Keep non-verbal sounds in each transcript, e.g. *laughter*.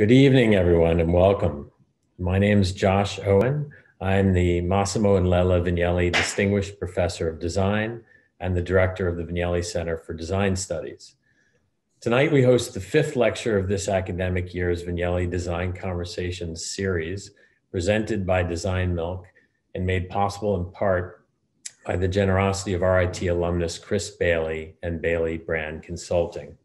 Good evening, everyone, and welcome. My name is Josh Owen. I'm the Massimo and Lella Vignelli Distinguished Professor of Design and the Director of the Vignelli Center for Design Studies. Tonight, we host the fifth lecture of this academic year's Vignelli Design Conversations series, presented by Design Milk and made possible in part by the generosity of RIT alumnus Chris Bailey and Bailey Brand Consulting.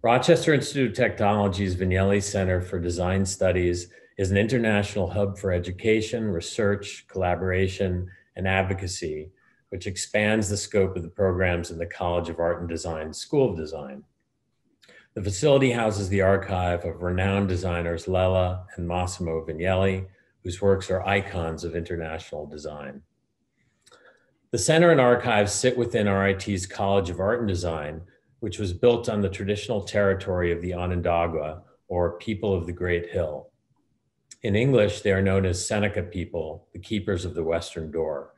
Rochester Institute of Technology's Vignelli Center for Design Studies is an international hub for education, research, collaboration, and advocacy, which expands the scope of the programs in the College of Art and Design School of Design. The facility houses the archive of renowned designers Lella and Massimo Vignelli, whose works are icons of international design. The center and archives sit within RIT's College of Art and Design, which was built on the traditional territory of the Onondaga, or people of the Great Hill. In English, they are known as Seneca people, the keepers of the Western Door.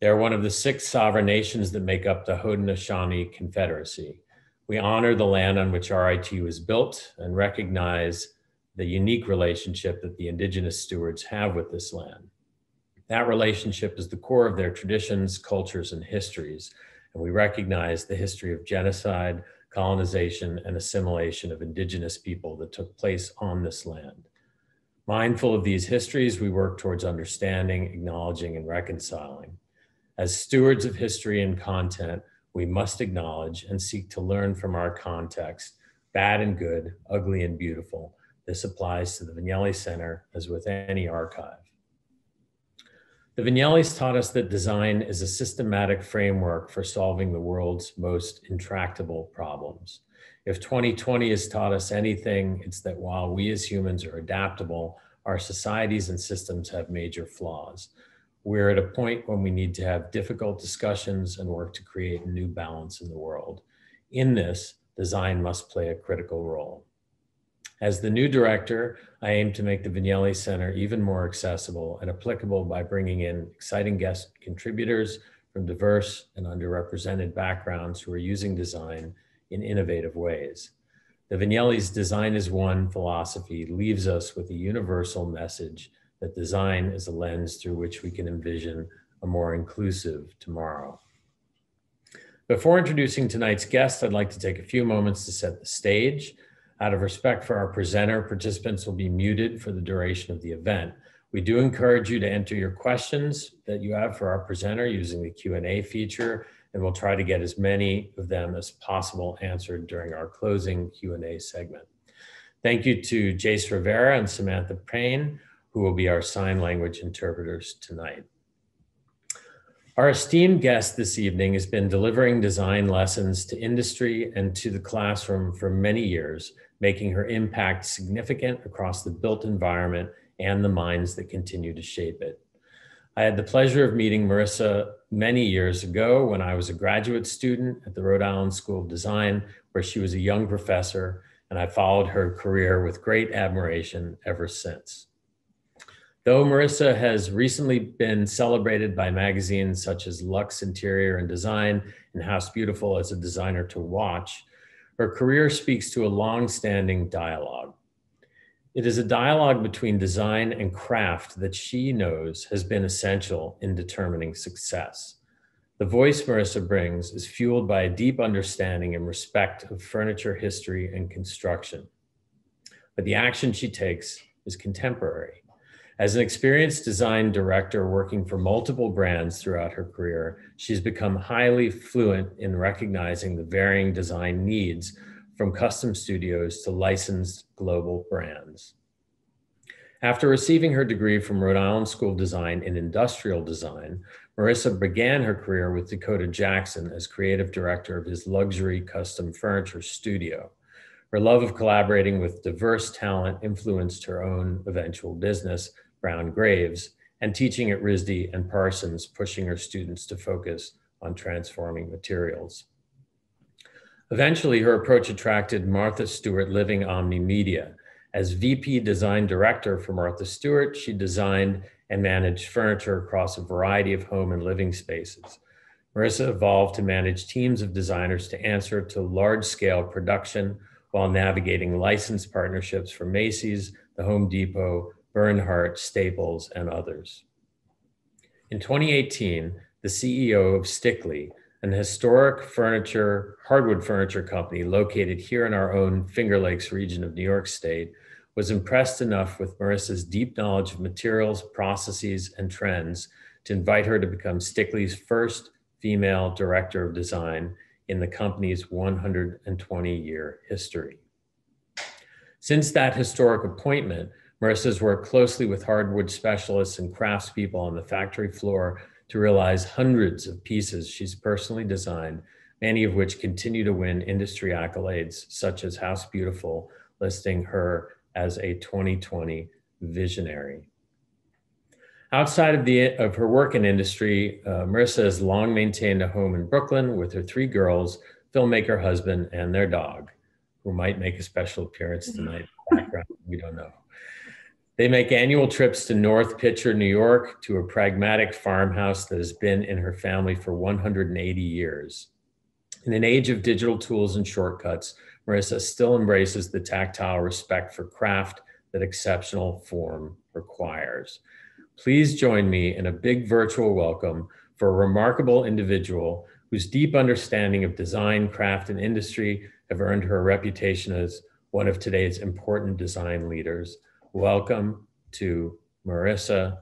They are one of the six sovereign nations that make up the Haudenosaunee Confederacy. We honor the land on which RIT was built and recognize the unique relationship that the indigenous stewards have with this land. That relationship is the core of their traditions, cultures, and histories, and we recognize the history of genocide, colonization, and assimilation of indigenous people that took place on this land. Mindful of these histories, we work towards understanding, acknowledging, and reconciling. As stewards of history and content, we must acknowledge and seek to learn from our context, bad and good, ugly and beautiful. This applies to the Vignelli Center as with any archive. The Vignellis taught us that design is a systematic framework for solving the world's most intractable problems. If 2020 has taught us anything, it's that while we as humans are adaptable, our societies and systems have major flaws. We're at a point when we need to have difficult discussions and work to create a new balance in the world. In this, design must play a critical role. As the new director, I aim to make the Vignelli Center even more accessible and applicable by bringing in exciting guest contributors from diverse and underrepresented backgrounds who are using design in innovative ways. The Vignelli's Design is One philosophy leaves us with a universal message that design is a lens through which we can envision a more inclusive tomorrow. Before introducing tonight's guest, I'd like to take a few moments to set the stage out of respect for our presenter, participants will be muted for the duration of the event. We do encourage you to enter your questions that you have for our presenter using the Q&A feature, and we'll try to get as many of them as possible answered during our closing Q&A segment. Thank you to Jace Rivera and Samantha Payne, who will be our sign language interpreters tonight. Our esteemed guest this evening has been delivering design lessons to industry and to the classroom for many years making her impact significant across the built environment and the minds that continue to shape it. I had the pleasure of meeting Marissa many years ago when I was a graduate student at the Rhode Island School of Design, where she was a young professor, and I followed her career with great admiration ever since. Though Marissa has recently been celebrated by magazines such as Luxe Interior and Design and House Beautiful as a designer to watch, her career speaks to a long-standing dialogue. It is a dialogue between design and craft that she knows has been essential in determining success. The voice Marissa brings is fueled by a deep understanding and respect of furniture history and construction. But the action she takes is contemporary. As an experienced design director working for multiple brands throughout her career, she's become highly fluent in recognizing the varying design needs from custom studios to licensed global brands. After receiving her degree from Rhode Island School of Design in Industrial Design, Marissa began her career with Dakota Jackson as creative director of his luxury custom furniture studio. Her love of collaborating with diverse talent influenced her own eventual business, Brown Graves, and teaching at RISD and Parsons, pushing her students to focus on transforming materials. Eventually, her approach attracted Martha Stewart Living Omnimedia. As VP Design Director for Martha Stewart, she designed and managed furniture across a variety of home and living spaces. Marissa evolved to manage teams of designers to answer to large scale production while navigating license partnerships for Macy's, the Home Depot, Bernhardt, Staples, and others. In 2018, the CEO of Stickley, an historic furniture, hardwood furniture company located here in our own Finger Lakes region of New York State, was impressed enough with Marissa's deep knowledge of materials, processes, and trends to invite her to become Stickley's first female director of design in the company's 120 year history. Since that historic appointment, Marissa's worked closely with hardwood specialists and craftspeople on the factory floor to realize hundreds of pieces she's personally designed, many of which continue to win industry accolades, such as House Beautiful, listing her as a 2020 visionary. Outside of, the, of her work in industry, uh, Marissa has long maintained a home in Brooklyn with her three girls, filmmaker husband, and their dog, who might make a special appearance tonight. *laughs* Background, we don't know. They make annual trips to North Pitcher, New York, to a pragmatic farmhouse that has been in her family for 180 years. In an age of digital tools and shortcuts, Marissa still embraces the tactile respect for craft that exceptional form requires. Please join me in a big virtual welcome for a remarkable individual whose deep understanding of design, craft, and industry have earned her a reputation as one of today's important design leaders. Welcome to Marissa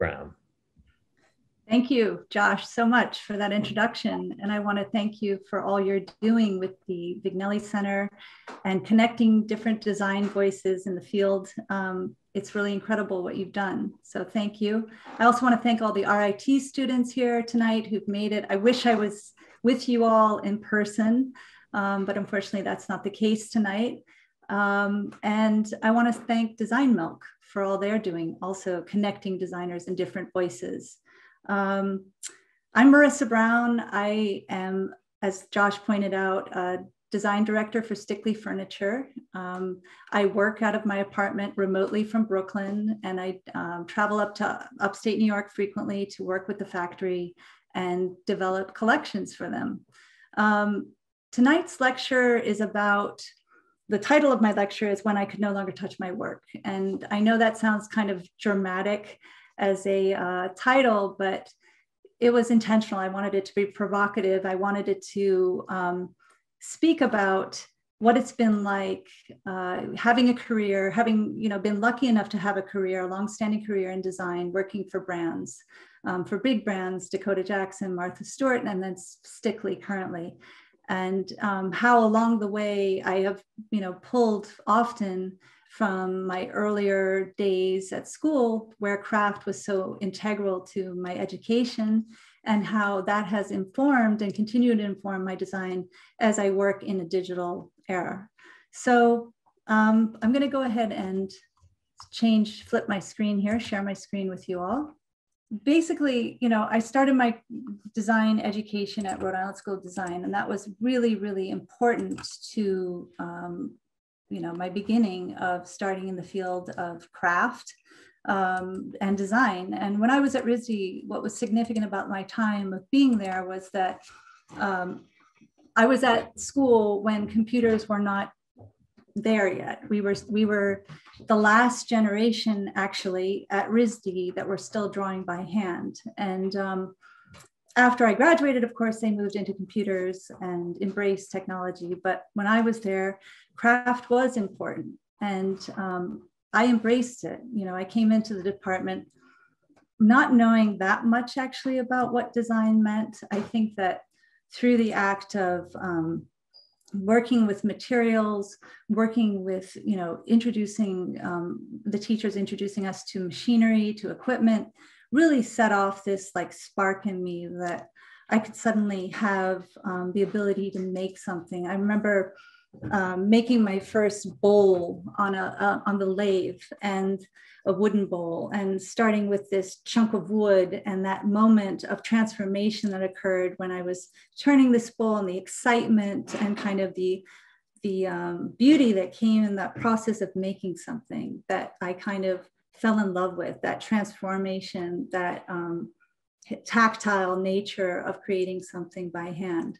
Brown. Thank you, Josh, so much for that introduction. And I want to thank you for all you're doing with the Vignelli Center and connecting different design voices in the field. Um, it's really incredible what you've done. So thank you. I also want to thank all the RIT students here tonight who've made it. I wish I was with you all in person, um, but unfortunately that's not the case tonight. Um, and I want to thank Design Milk for all they're doing, also connecting designers and different voices. Um, I'm Marissa Brown. I am, as Josh pointed out, a design director for Stickley Furniture. Um, I work out of my apartment remotely from Brooklyn, and I um, travel up to upstate New York frequently to work with the factory and develop collections for them. Um, tonight's lecture is about the title of my lecture is When I Could No Longer Touch My Work. And I know that sounds kind of dramatic as a uh, title, but it was intentional. I wanted it to be provocative. I wanted it to um, speak about what it's been like uh, having a career, having you know been lucky enough to have a career, a long-standing career in design, working for brands, um, for big brands, Dakota Jackson, Martha Stewart, and then Stickley currently, and um, how along the way I have you know pulled often from my earlier days at school, where craft was so integral to my education, and how that has informed and continued to inform my design as I work in a digital era. So um, I'm going to go ahead and change, flip my screen here, share my screen with you all. Basically, you know, I started my design education at Rhode Island School of Design, and that was really, really important to um, you know, my beginning of starting in the field of craft um, and design. And when I was at RISD, what was significant about my time of being there was that um, I was at school when computers were not there yet. We were we were the last generation actually at RISD that were still drawing by hand. And um, after I graduated, of course, they moved into computers and embraced technology. But when I was there, craft was important and um, I embraced it. You know, I came into the department not knowing that much actually about what design meant. I think that through the act of um, working with materials, working with, you know, introducing um, the teachers introducing us to machinery, to equipment, really set off this like spark in me that I could suddenly have um, the ability to make something. I remember um, making my first bowl on a uh, on the lathe and a wooden bowl and starting with this chunk of wood and that moment of transformation that occurred when I was turning this bowl and the excitement and kind of the the um, beauty that came in that process of making something that I kind of fell in love with that transformation that um, tactile nature of creating something by hand.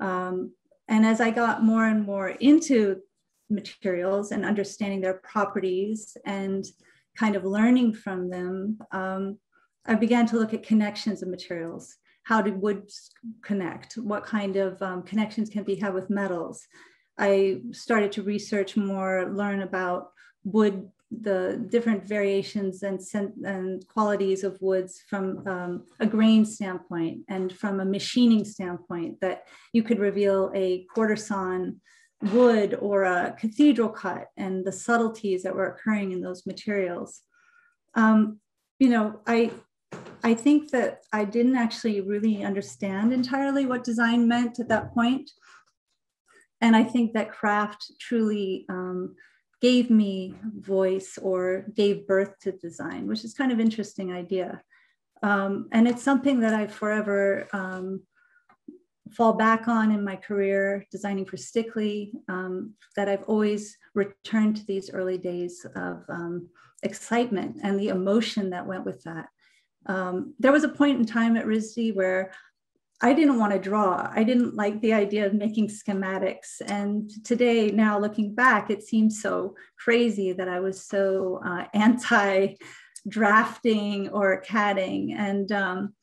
Um, And as I got more and more into materials and understanding their properties and kind of learning from them, um, I began to look at connections of materials. How do woods connect? What kind of um, connections can be had with metals? I started to research more, learn about wood, the different variations and, and qualities of woods from um, a grain standpoint and from a machining standpoint that you could reveal a quarter sawn wood or a cathedral cut and the subtleties that were occurring in those materials. Um, you know, I I think that I didn't actually really understand entirely what design meant at that point. And I think that craft truly um, gave me voice or gave birth to design, which is kind of interesting idea. Um, and it's something that I forever um, fall back on in my career designing for Stickley, um, that I've always returned to these early days of um, excitement and the emotion that went with that. Um, there was a point in time at RISD where I didn't want to draw. I didn't like the idea of making schematics. And today, now looking back, it seems so crazy that I was so uh, *laughs* anti drafting or CADing. And, um,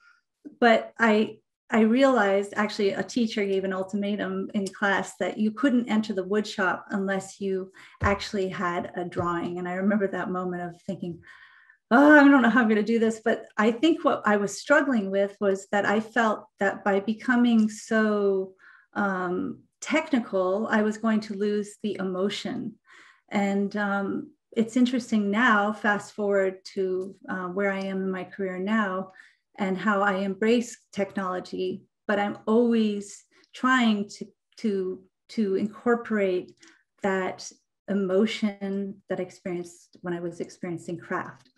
but I, I realized actually a teacher gave an ultimatum in class that you couldn't enter the woodshop unless you actually had a drawing. And I remember that moment of thinking, oh, I don't know how I'm going to do this. But I think what I was struggling with was that I felt that by becoming so um, technical, I was going to lose the emotion. And um, it's interesting now, fast forward to uh, where I am in my career now, and how I embrace technology, but I'm always trying to, to, to incorporate that emotion that I experienced when I was experiencing craft.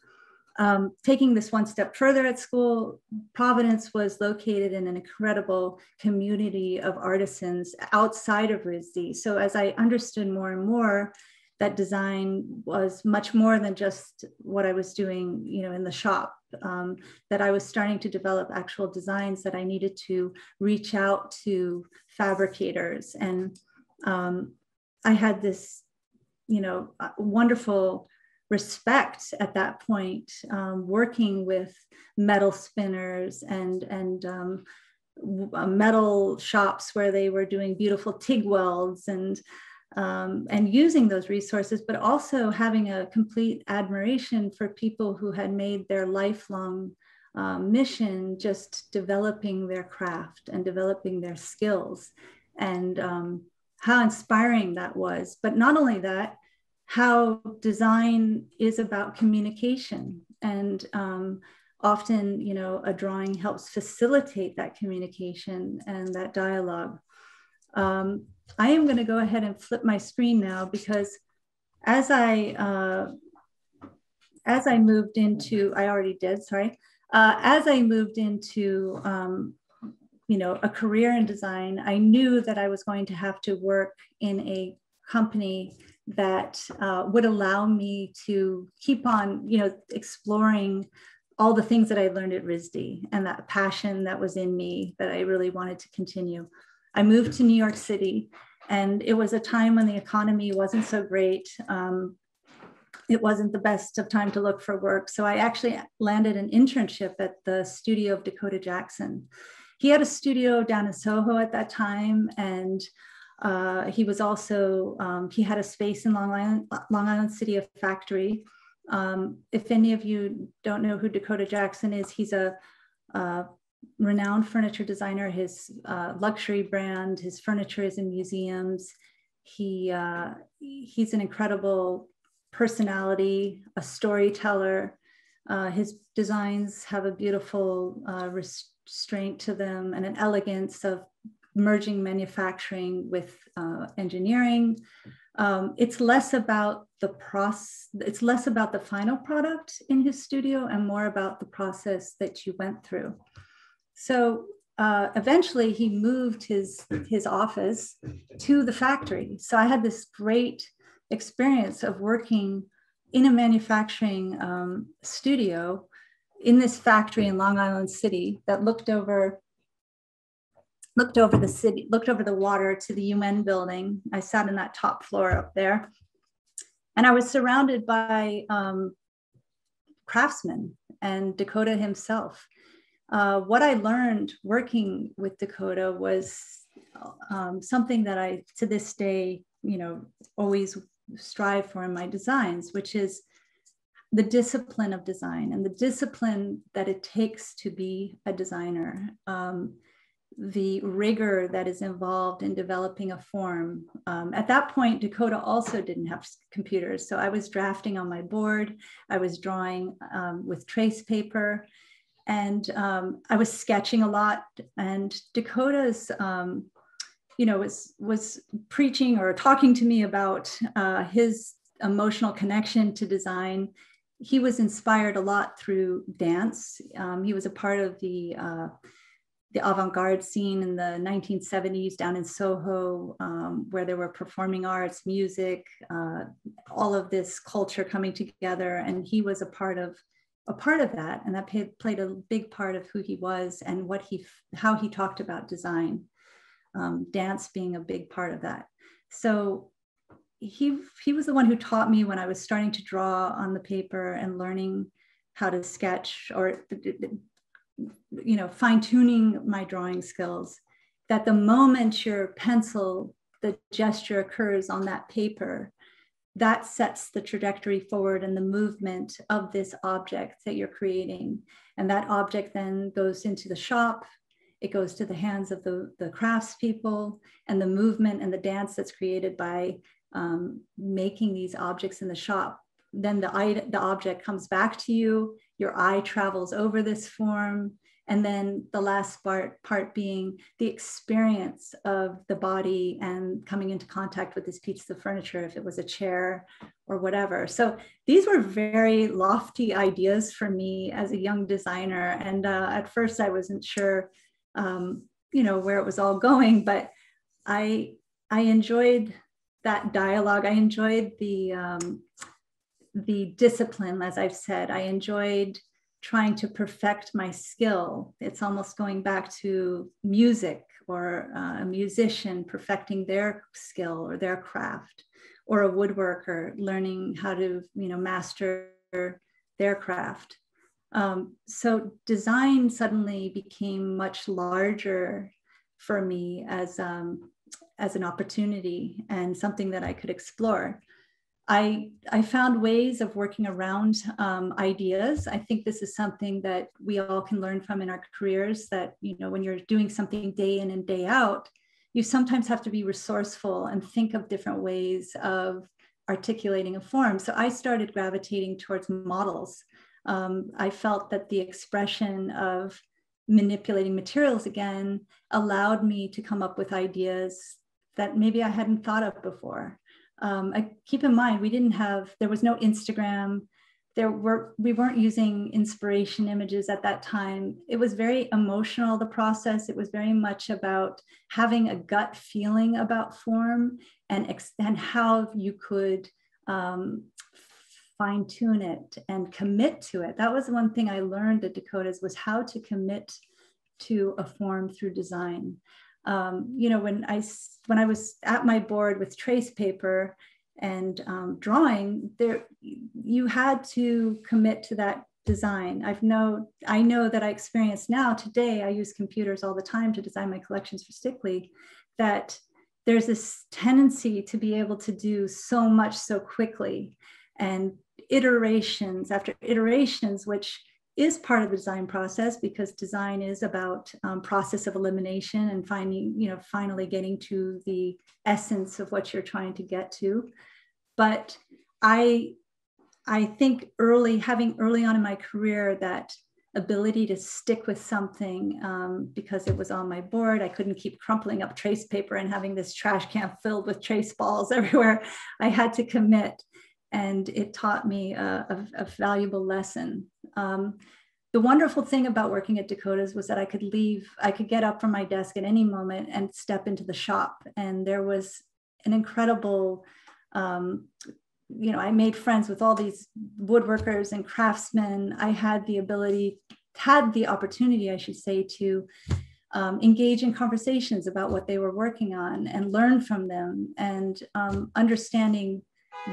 Um, taking this one step further at school, Providence was located in an incredible community of artisans outside of RISD. So as I understood more and more that design was much more than just what I was doing, you know, in the shop. Um, that I was starting to develop actual designs that I needed to reach out to fabricators, and um, I had this, you know, uh, wonderful respect at that point, um, working with metal spinners and and um, uh, metal shops where they were doing beautiful TIG welds and um, and using those resources, but also having a complete admiration for people who had made their lifelong um, mission just developing their craft and developing their skills, and um, how inspiring that was. But not only that, how design is about communication and um, often you know a drawing helps facilitate that communication and that dialogue um, I am going to go ahead and flip my screen now because as I uh, as I moved into, I already did, sorry. Uh, as I moved into, um, you know, a career in design, I knew that I was going to have to work in a company that uh, would allow me to keep on, you know, exploring all the things that I learned at RISD and that passion that was in me that I really wanted to continue. I moved to New York City, and it was a time when the economy wasn't so great. Um, it wasn't the best of time to look for work. So I actually landed an internship at the studio of Dakota Jackson. He had a studio down in Soho at that time, and uh, he was also um, he had a space in Long Island, Long Island City, a factory. Um, if any of you don't know who Dakota Jackson is, he's a, a renowned furniture designer. His uh, luxury brand, his furniture is in museums. He uh, he's an incredible personality, a storyteller. Uh, his designs have a beautiful uh, restraint to them and an elegance of merging manufacturing with uh, engineering. Um, it's less about the process, it's less about the final product in his studio and more about the process that you went through. So uh, eventually he moved his, his office to the factory. So I had this great experience of working in a manufacturing um, studio in this factory in Long Island City that looked over looked over the city, looked over the water to the UN building. I sat in that top floor up there. And I was surrounded by um, craftsmen and Dakota himself. Uh, what I learned working with Dakota was um, something that I, to this day, you know, always strive for in my designs, which is the discipline of design and the discipline that it takes to be a designer. Um, the rigor that is involved in developing a form. Um, at that point, Dakota also didn't have computers. So I was drafting on my board, I was drawing um, with trace paper, and um, I was sketching a lot. And Dakota's, um, you know, was, was preaching or talking to me about uh, his emotional connection to design. He was inspired a lot through dance. Um, he was a part of the uh, the avant-garde scene in the 1970s down in Soho, um, where there were performing arts, music, uh, all of this culture coming together, and he was a part of a part of that, and that played, played a big part of who he was and what he how he talked about design, um, dance being a big part of that. So he he was the one who taught me when I was starting to draw on the paper and learning how to sketch or you know, fine tuning my drawing skills, that the moment your pencil, the gesture occurs on that paper, that sets the trajectory forward and the movement of this object that you're creating. And that object then goes into the shop, it goes to the hands of the, the craftspeople, and the movement and the dance that's created by um, making these objects in the shop. Then the, the object comes back to you your eye travels over this form. And then the last part, part being the experience of the body and coming into contact with this piece of furniture, if it was a chair or whatever. So these were very lofty ideas for me as a young designer. And uh, at first I wasn't sure, um, you know, where it was all going, but I, I enjoyed that dialogue. I enjoyed the, um, the discipline, as I've said. I enjoyed trying to perfect my skill. It's almost going back to music or uh, a musician perfecting their skill or their craft, or a woodworker learning how to, you know, master their craft. Um, so design suddenly became much larger for me as um, as an opportunity and something that I could explore. I, I found ways of working around um, ideas. I think this is something that we all can learn from in our careers that, you know, when you're doing something day in and day out, you sometimes have to be resourceful and think of different ways of articulating a form. So I started gravitating towards models. Um, I felt that the expression of manipulating materials again allowed me to come up with ideas that maybe I hadn't thought of before um, I, keep in mind we didn't have there was no instagram. There were we weren't using inspiration images at that time. It was very emotional the process. It was very much about having a gut feeling about form and and how you could um, fine tune it and commit to it. That was one thing i learned at dakotas was how to commit to a form through design um, you know, when I when I was at my board with trace paper and um, drawing, there you had to commit to that design. I've know I know that I experience now today. I use computers all the time to design my collections for Stickley. That there's this tendency to be able to do so much so quickly and iterations after iterations, which is part of the design process because design is about um, process of elimination and finding, you know, finally getting to the essence of what you're trying to get to. But I, I think early, having early on in my career that ability to stick with something um, because it was on my board. I couldn't keep crumpling up trace paper and having this trash can filled with trace balls *laughs* everywhere. I had to commit and it taught me a, a, a valuable lesson. Um, the wonderful thing about working at Dakotas was that I could leave, I could get up from my desk at any moment and step into the shop. And there was an incredible, um, you know, I made friends with all these woodworkers and craftsmen. I had the ability, had the opportunity, I should say, to um, engage in conversations about what they were working on and learn from them and um, understanding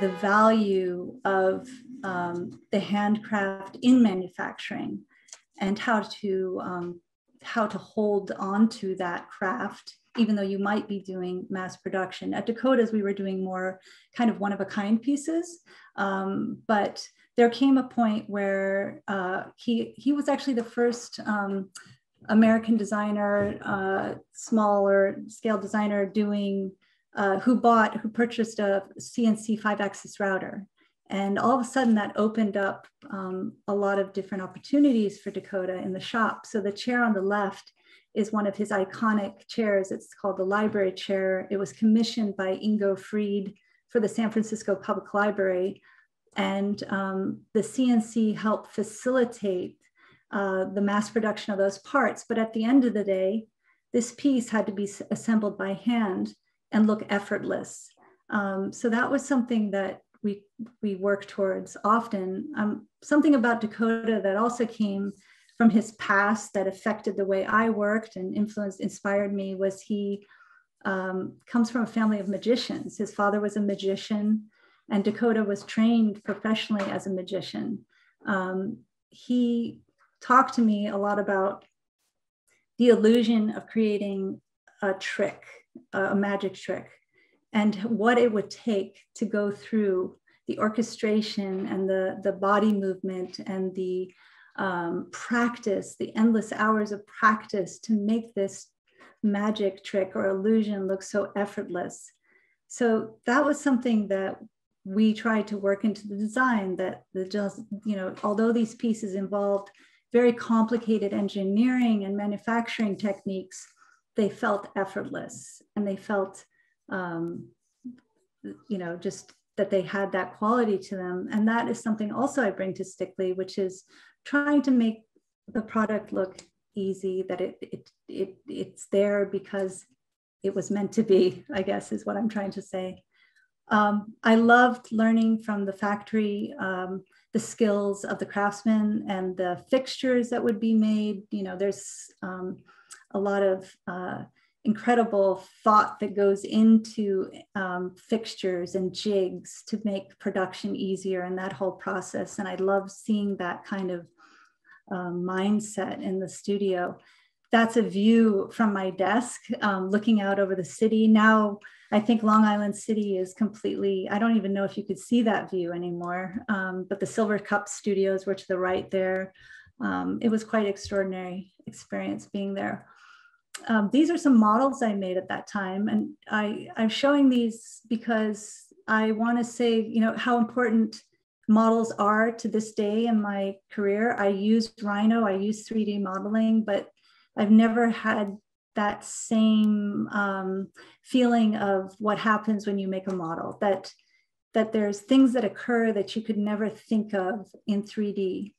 the value of um, the handcraft in manufacturing and how to um, how to hold on to that craft even though you might be doing mass production at dakotas we were doing more kind of one of a kind pieces um, but there came a point where uh, he he was actually the first um, American designer, uh, smaller scale designer doing, uh, who bought, who purchased a CNC five axis router. And all of a sudden that opened up um, a lot of different opportunities for Dakota in the shop. So the chair on the left is one of his iconic chairs. It's called the library chair. It was commissioned by Ingo Freed for the San Francisco Public Library. And um, the CNC helped facilitate uh, the mass production of those parts. But at the end of the day, this piece had to be assembled by hand and look effortless. Um, so that was something that we we work towards often. Um, something about Dakota that also came from his past that affected the way I worked and influenced, inspired me was he um, comes from a family of magicians. His father was a magician, and Dakota was trained professionally as a magician. Um, he talked to me a lot about the illusion of creating a trick, a magic trick, and what it would take to go through the orchestration and the, the body movement and the um, practice, the endless hours of practice to make this magic trick or illusion look so effortless. So that was something that we tried to work into the design that the just, you know, although these pieces involved very complicated engineering and manufacturing techniques, they felt effortless and they felt, um, you know, just that they had that quality to them. And that is something also I bring to Stickley, which is trying to make the product look easy, that it, it, it, it's there because it was meant to be, I guess is what I'm trying to say. Um, I loved learning from the factory um, the skills of the craftsmen and the fixtures that would be made. You know, there's um, a lot of uh, incredible thought that goes into um, fixtures and jigs to make production easier and that whole process. And I love seeing that kind of um, mindset in the studio. That's a view from my desk, um, looking out over the city. Now, I think Long Island City is completely, I don't even know if you could see that view anymore, um, but the Silvercup studios were to the right there. Um, it was quite extraordinary experience being there um, these are some models I made at that time. And I, I'm showing these because I want to say, you know, how important models are to this day in my career. I used Rhino, I used 3D modeling, but I've never had that same um, feeling of what happens when you make a model, that, that there's things that occur that you could never think of in 3D.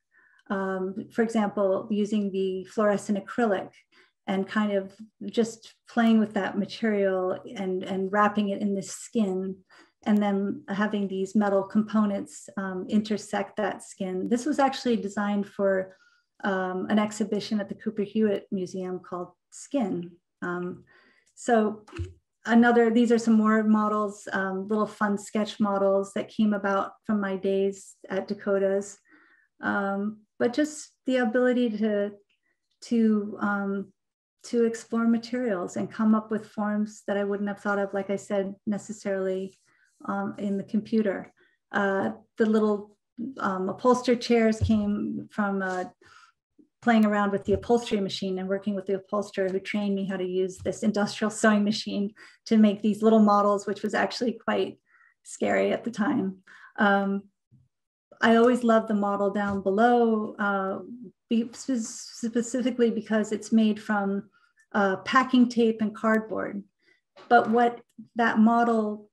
Um, for example, using the fluorescent acrylic, and kind of just playing with that material and, and wrapping it in the skin and then having these metal components um, intersect that skin. This was actually designed for um, an exhibition at the Cooper Hewitt Museum called Skin. Um, so another, these are some more models, um, little fun sketch models that came about from my days at Dakota's. Um, but just the ability to, to um, to explore materials and come up with forms that I wouldn't have thought of, like I said, necessarily um, in the computer. Uh, the little um, upholster chairs came from uh, playing around with the upholstery machine and working with the upholsterer who trained me how to use this industrial sewing machine to make these little models, which was actually quite scary at the time. Um, I always loved the model down below, uh, specifically because it's made from uh, packing tape and cardboard. But what that model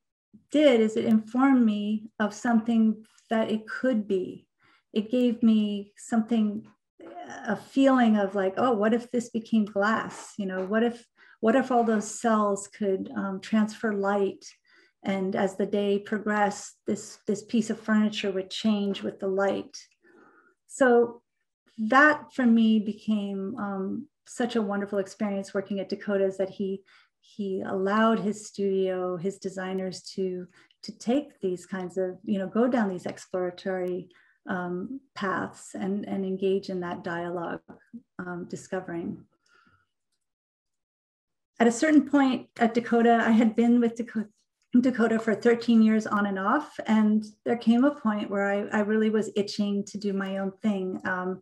did is it informed me of something that it could be. It gave me something, a feeling of like, oh, what if this became glass? You know, what if what if all those cells could um, transfer light? And as the day progressed, this this piece of furniture would change with the light. So that for me became um, such a wonderful experience working at Dakota is that he he allowed his studio, his designers to to take these kinds of, you know, go down these exploratory um, paths and, and engage in that dialogue, um, discovering. At a certain point at Dakota, I had been with Dakota, Dakota for 13 years on and off. And there came a point where I, I really was itching to do my own thing. Um,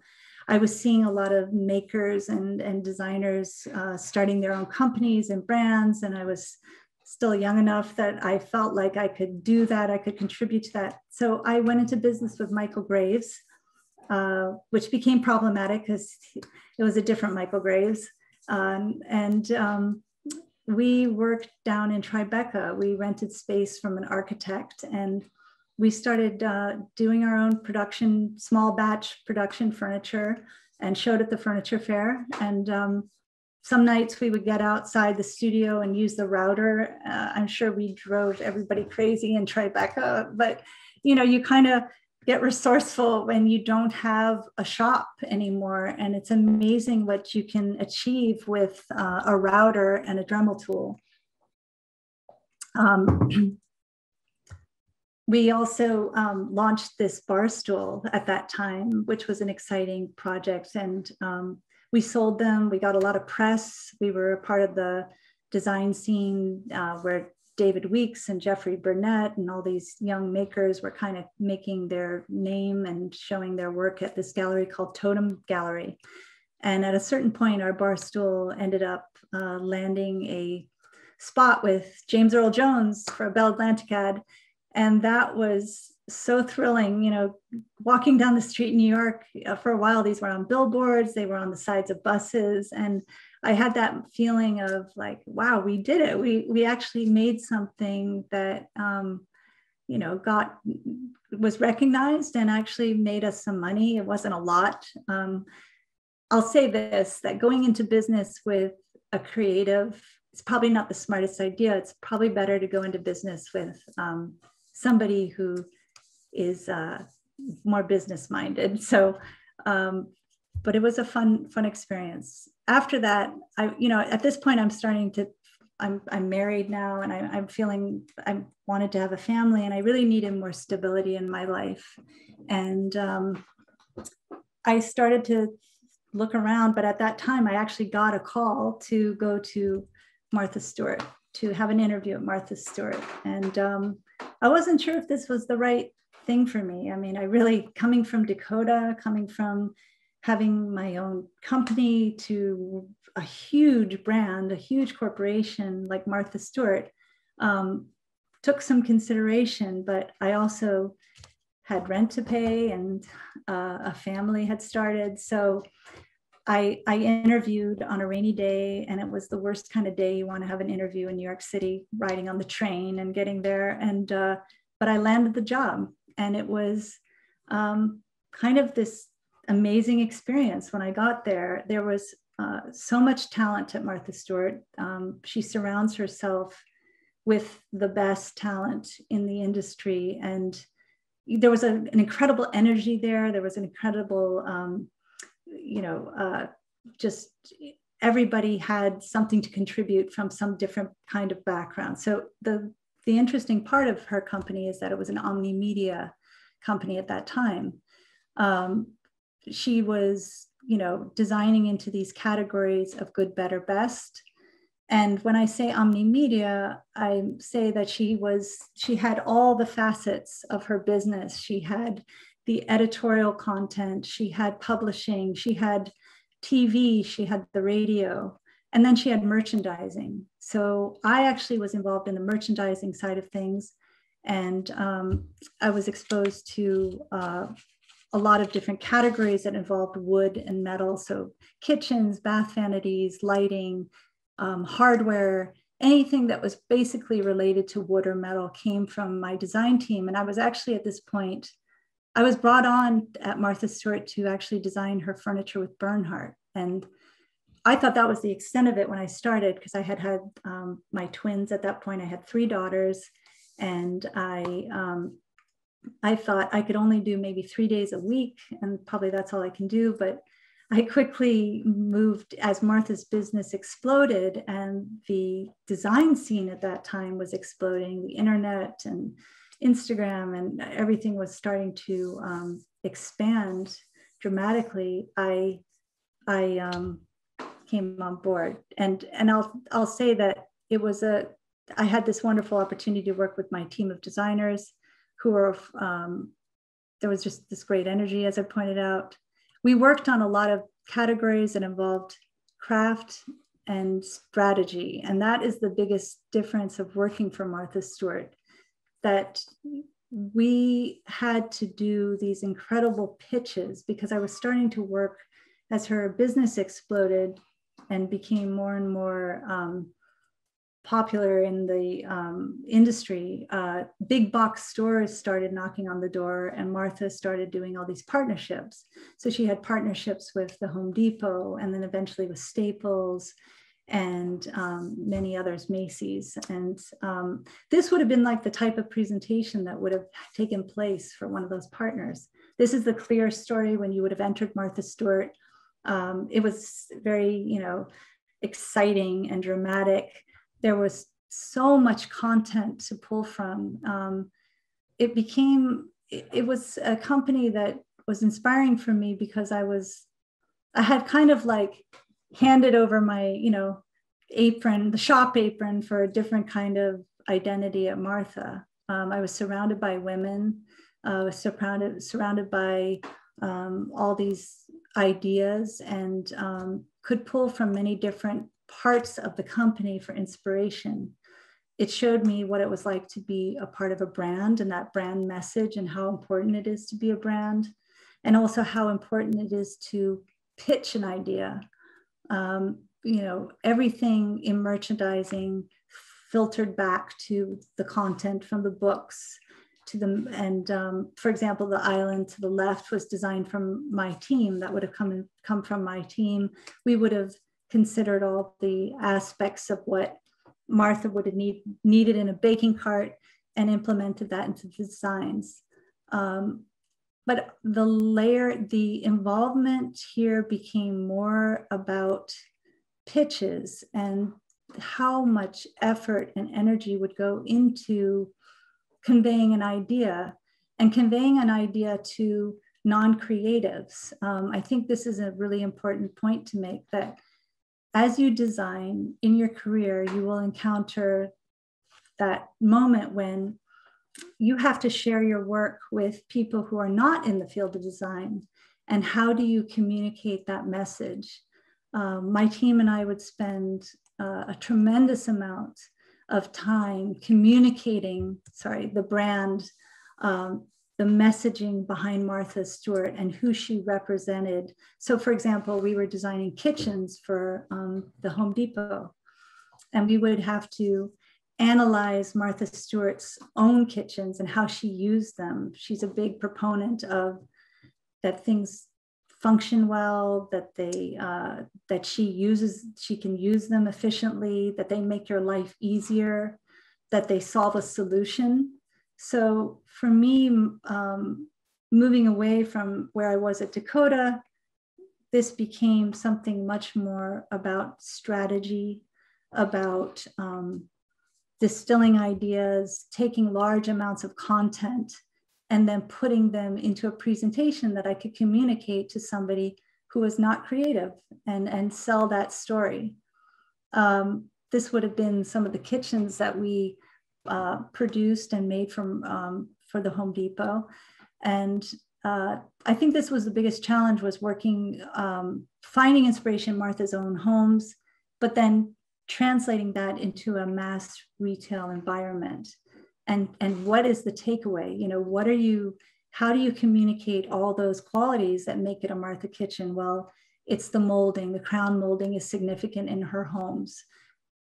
I was seeing a lot of makers and, and designers uh, starting their own companies and brands. And I was still young enough that I felt like I could do that, I could contribute to that. So I went into business with Michael Graves, uh, which became problematic because it was a different Michael Graves. Um, and um, we worked down in Tribeca. We rented space from an architect and we started uh, doing our own production, small batch production furniture and showed at the furniture fair. And um, some nights we would get outside the studio and use the router. Uh, I'm sure we drove everybody crazy in Tribeca, but you know, you kind of get resourceful when you don't have a shop anymore. And it's amazing what you can achieve with uh, a router and a Dremel tool. Um, we also um, launched this bar stool at that time, which was an exciting project. And um, we sold them. We got a lot of press. We were a part of the design scene uh, where David Weeks and Jeffrey Bernett and all these young makers were kind of making their name and showing their work at this gallery called Totem Gallery. And at a certain point, our bar stool ended up uh, landing a spot with James Earl Jones for a Bell Atlantic ad. And that was so thrilling. You know, walking down the street in New York uh, for a while, these were on billboards, they were on the sides of buses. And I had that feeling of like, wow, we did it. We, we actually made something that, um, you know, got, was recognized and actually made us some money. It wasn't a lot. Um, I'll say this, that going into business with a creative, it's probably not the smartest idea. It's probably better to go into business with um, somebody who is uh, more business minded. So, um, but it was a fun, fun experience. After that, I, you know, at this point, I'm starting to, I'm, I'm married now and I, I'm feeling, I wanted to have a family and I really needed more stability in my life. And um, I started to look around, but at that time, I actually got a call to go to Martha Stewart to have an interview at Martha Stewart. And um, I wasn't sure if this was the right thing for me. I mean, I really, coming from Dakota, coming from having my own company to a huge brand, a huge corporation like Martha Stewart, um, took some consideration, but I also had rent to pay and uh, a family had started. So I, I interviewed on a rainy day and it was the worst kind of day you want to have an interview in New York City, riding on the train and getting there. And, uh, but I landed the job and it was um, kind of this amazing experience when I got there. There was uh, so much talent at Martha Stewart. Um, she surrounds herself with the best talent in the industry. And there was a, an incredible energy there. There was an incredible, um, you know, uh, just everybody had something to contribute from some different kind of background. So the the interesting part of her company is that it was an omni media company at that time. Um, she was, you know, designing into these categories of good, better, best. And when I say omni media, I say that she was, she had all the facets of her business. She had the editorial content, she had publishing, she had TV, she had the radio, and then she had merchandising. So I actually was involved in the merchandising side of things. And um, I was exposed to uh, a lot of different categories that involved wood and metal. So kitchens, bath vanities, lighting, um, hardware, anything that was basically related to wood or metal came from my design team. And I was actually at this point, I was brought on at Martha Stewart to actually design her furniture with Bernhardt. And I thought that was the extent of it when I started because I had had um, my twins at that point. I had three daughters, and I um, I thought I could only do maybe three days a week, and probably that's all I can do. But I quickly moved as Martha's business exploded and the design scene at that time was exploding, the internet and Instagram and everything was starting to um, expand dramatically. I, I um, came on board and, and I'll, I'll say that it was a, I had this wonderful opportunity to work with my team of designers who were, um, there was just this great energy, as I pointed out. We worked on a lot of categories that involved craft and strategy. And that is the biggest difference of working for Martha Stewart, that we had to do these incredible pitches because I was starting to work as her business exploded and became more and more um, popular in the um, industry, uh, big box stores started knocking on the door, and Martha started doing all these partnerships. So she had partnerships with the Home Depot, and then eventually with Staples, and um, many others, Macy's. And um, this would have been like the type of presentation that would have taken place for one of those partners. This is the clear story when you would have entered Martha Stewart. Um, it was very, you know, exciting and dramatic there was so much content to pull from. Um, it became, it, it was a company that was inspiring for me because I was, I had kind of like handed over my, you know, apron, the shop apron for a different kind of identity at Martha. Um, I was surrounded by women. Uh, I was surrounded surrounded by um, all these ideas and um, could pull from many different parts of the company for inspiration. It showed me what it was like to be a part of a brand and that brand message and how important it is to be a brand, and also how important it is to pitch an idea. Um, you know, everything in merchandising filtered back to the content from the books to the and um, for example the island to the left was designed from my team that would have come in, come from my team we would have considered all the aspects of what Martha would have need, needed in a baking cart and implemented that into the designs. Um, but the layer, the involvement here became more about pitches and how much effort and energy would go into conveying an idea and conveying an idea to non-creatives. Um, I think this is a really important point to make that as you design in your career, you will encounter that moment when you have to share your work with people who are not in the field of design. And how do you communicate that message? Um, my team and I would spend uh, a tremendous amount of time communicating, sorry, the brand um, the messaging behind Martha Stewart and who she represented. So, for example, we were designing kitchens for um, the Home Depot, and we would have to analyze Martha Stewart's own kitchens and how she used them. She's a big proponent of that things function well, that they uh, that she uses, she can use them efficiently, that they make your life easier, that they solve a solution so for me, um, moving away from where I was at Dakota, this became something much more about strategy, about um, distilling ideas, taking large amounts of content, and then putting them into a presentation that I could communicate to somebody who was not creative and, and sell that story. Um, this would have been some of the kitchens that we uh, produced and made from um, for the Home Depot. And uh, I think this was the biggest challenge was working, um, finding inspiration in Martha's own homes, but then translating that into a mass retail environment. And, and what is the takeaway? You know, what are you, how do you communicate all those qualities that make it a Martha kitchen? Well, it's the molding, the crown molding is significant in her homes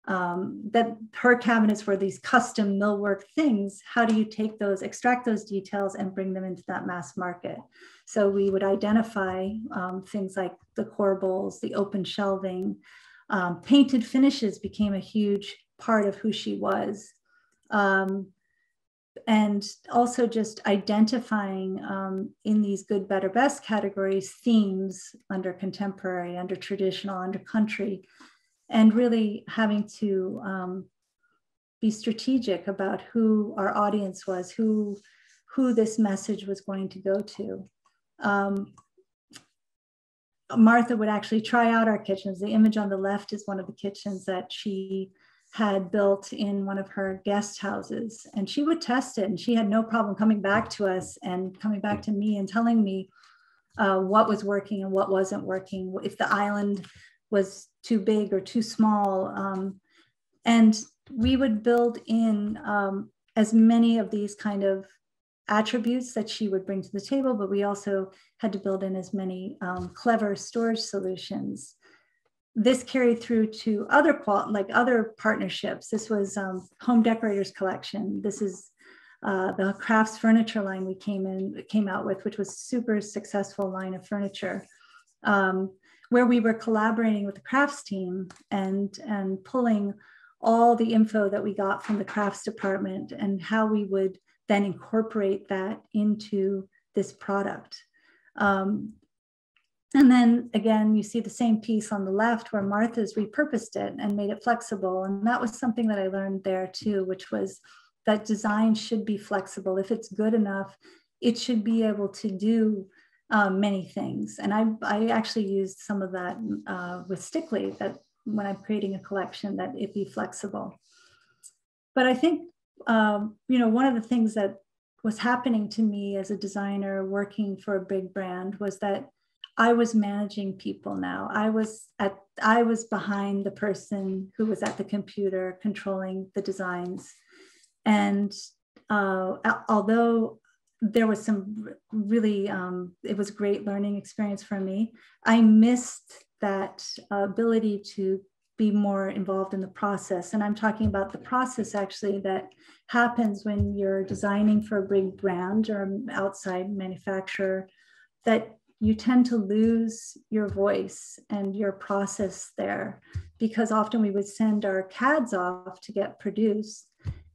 um, that her cabinets were these custom millwork things. How do you take those, extract those details and bring them into that mass market? So we would identify um, things like the corbels, the open shelving, um, painted finishes became a huge part of who she was. Um, and also just identifying um, in these good, better, best categories themes under contemporary, under traditional, under country, and really having to um, be strategic about who our audience was, who who this message was going to go to. Um, Martha would actually try out our kitchens. The image on the left is one of the kitchens that she had built in one of her guest houses. And she would test it, and she had no problem coming back to us and coming back to me and telling me uh, what was working and what wasn't working, if the island was too big or too small. Um, and we would build in um, as many of these kind of attributes that she would bring to the table, but we also had to build in as many um, clever storage solutions. This carried through to other like other partnerships. This was um, Home Decorators Collection. This is uh, the crafts furniture line we came in came out with, which was super successful line of furniture, um, where we were collaborating with the crafts team and and pulling all the info that we got from the crafts department and how we would then incorporate that into this product. Um, and then again, you see the same piece on the left where Martha's repurposed it and made it flexible. And that was something that I learned there too, which was that design should be flexible. If it's good enough, it should be able to do um, many things. And I, I actually used some of that uh, with Stickley that when I'm creating a collection that it be flexible. But I think um, you know, one of the things that was happening to me as a designer working for a big brand was that I was managing people now. I was at I was behind the person who was at the computer controlling the designs. And uh, although there was some really um, it was a great learning experience for me, I missed that ability to be more involved in the process. And I'm talking about the process actually that happens when you're designing for a big brand or outside manufacturer, that you tend to lose your voice and your process there because often we would send our CADs off to get produced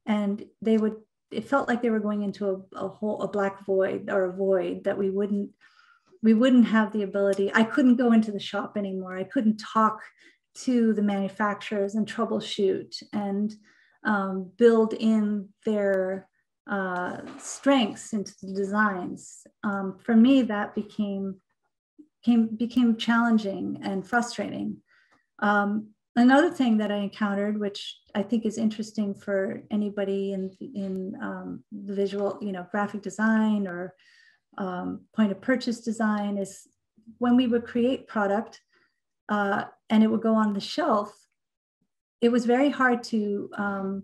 and they would it felt like they were going into a, a whole a black void or a void that we wouldn't we wouldn't have the ability i couldn't go into the shop anymore i couldn't talk to the manufacturers and troubleshoot and um, build in their uh, strengths into the designs. Um, for me, that became, came, became challenging and frustrating. Um, another thing that I encountered, which I think is interesting for anybody in, in um, the visual, you know, graphic design or um, point of purchase design is when we would create product, uh, and it would go on the shelf, it was very hard to um,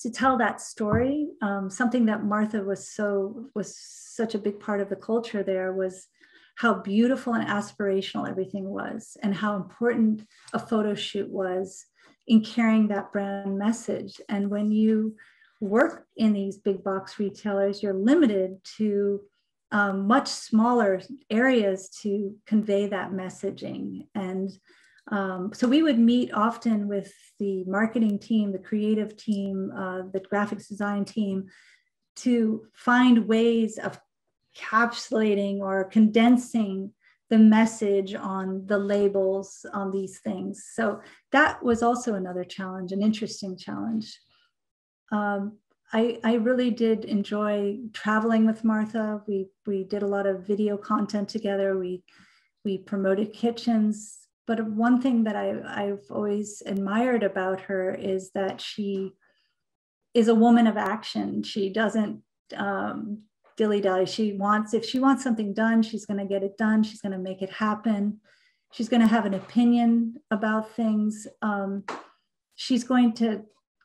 to tell that story. Um, something that Martha was so was such a big part of the culture there was how beautiful and aspirational everything was, and how important a photo shoot was in carrying that brand message. And when you work in these big box retailers, you're limited to um, much smaller areas to convey that messaging. And um, so we would meet often with the marketing team, the creative team, uh, the graphics design team to find ways of capsulating or condensing the message on the labels on these things. So that was also another challenge, an interesting challenge. Um, I, I really did enjoy traveling with Martha. We, we did a lot of video content together. We, we promoted kitchens. But one thing that I, I've always admired about her is that she is a woman of action. She doesn't um, dilly dally. She wants, if she wants something done, she's going to get it done. She's going to make it happen. She's going to have an opinion about things. Um, she's going to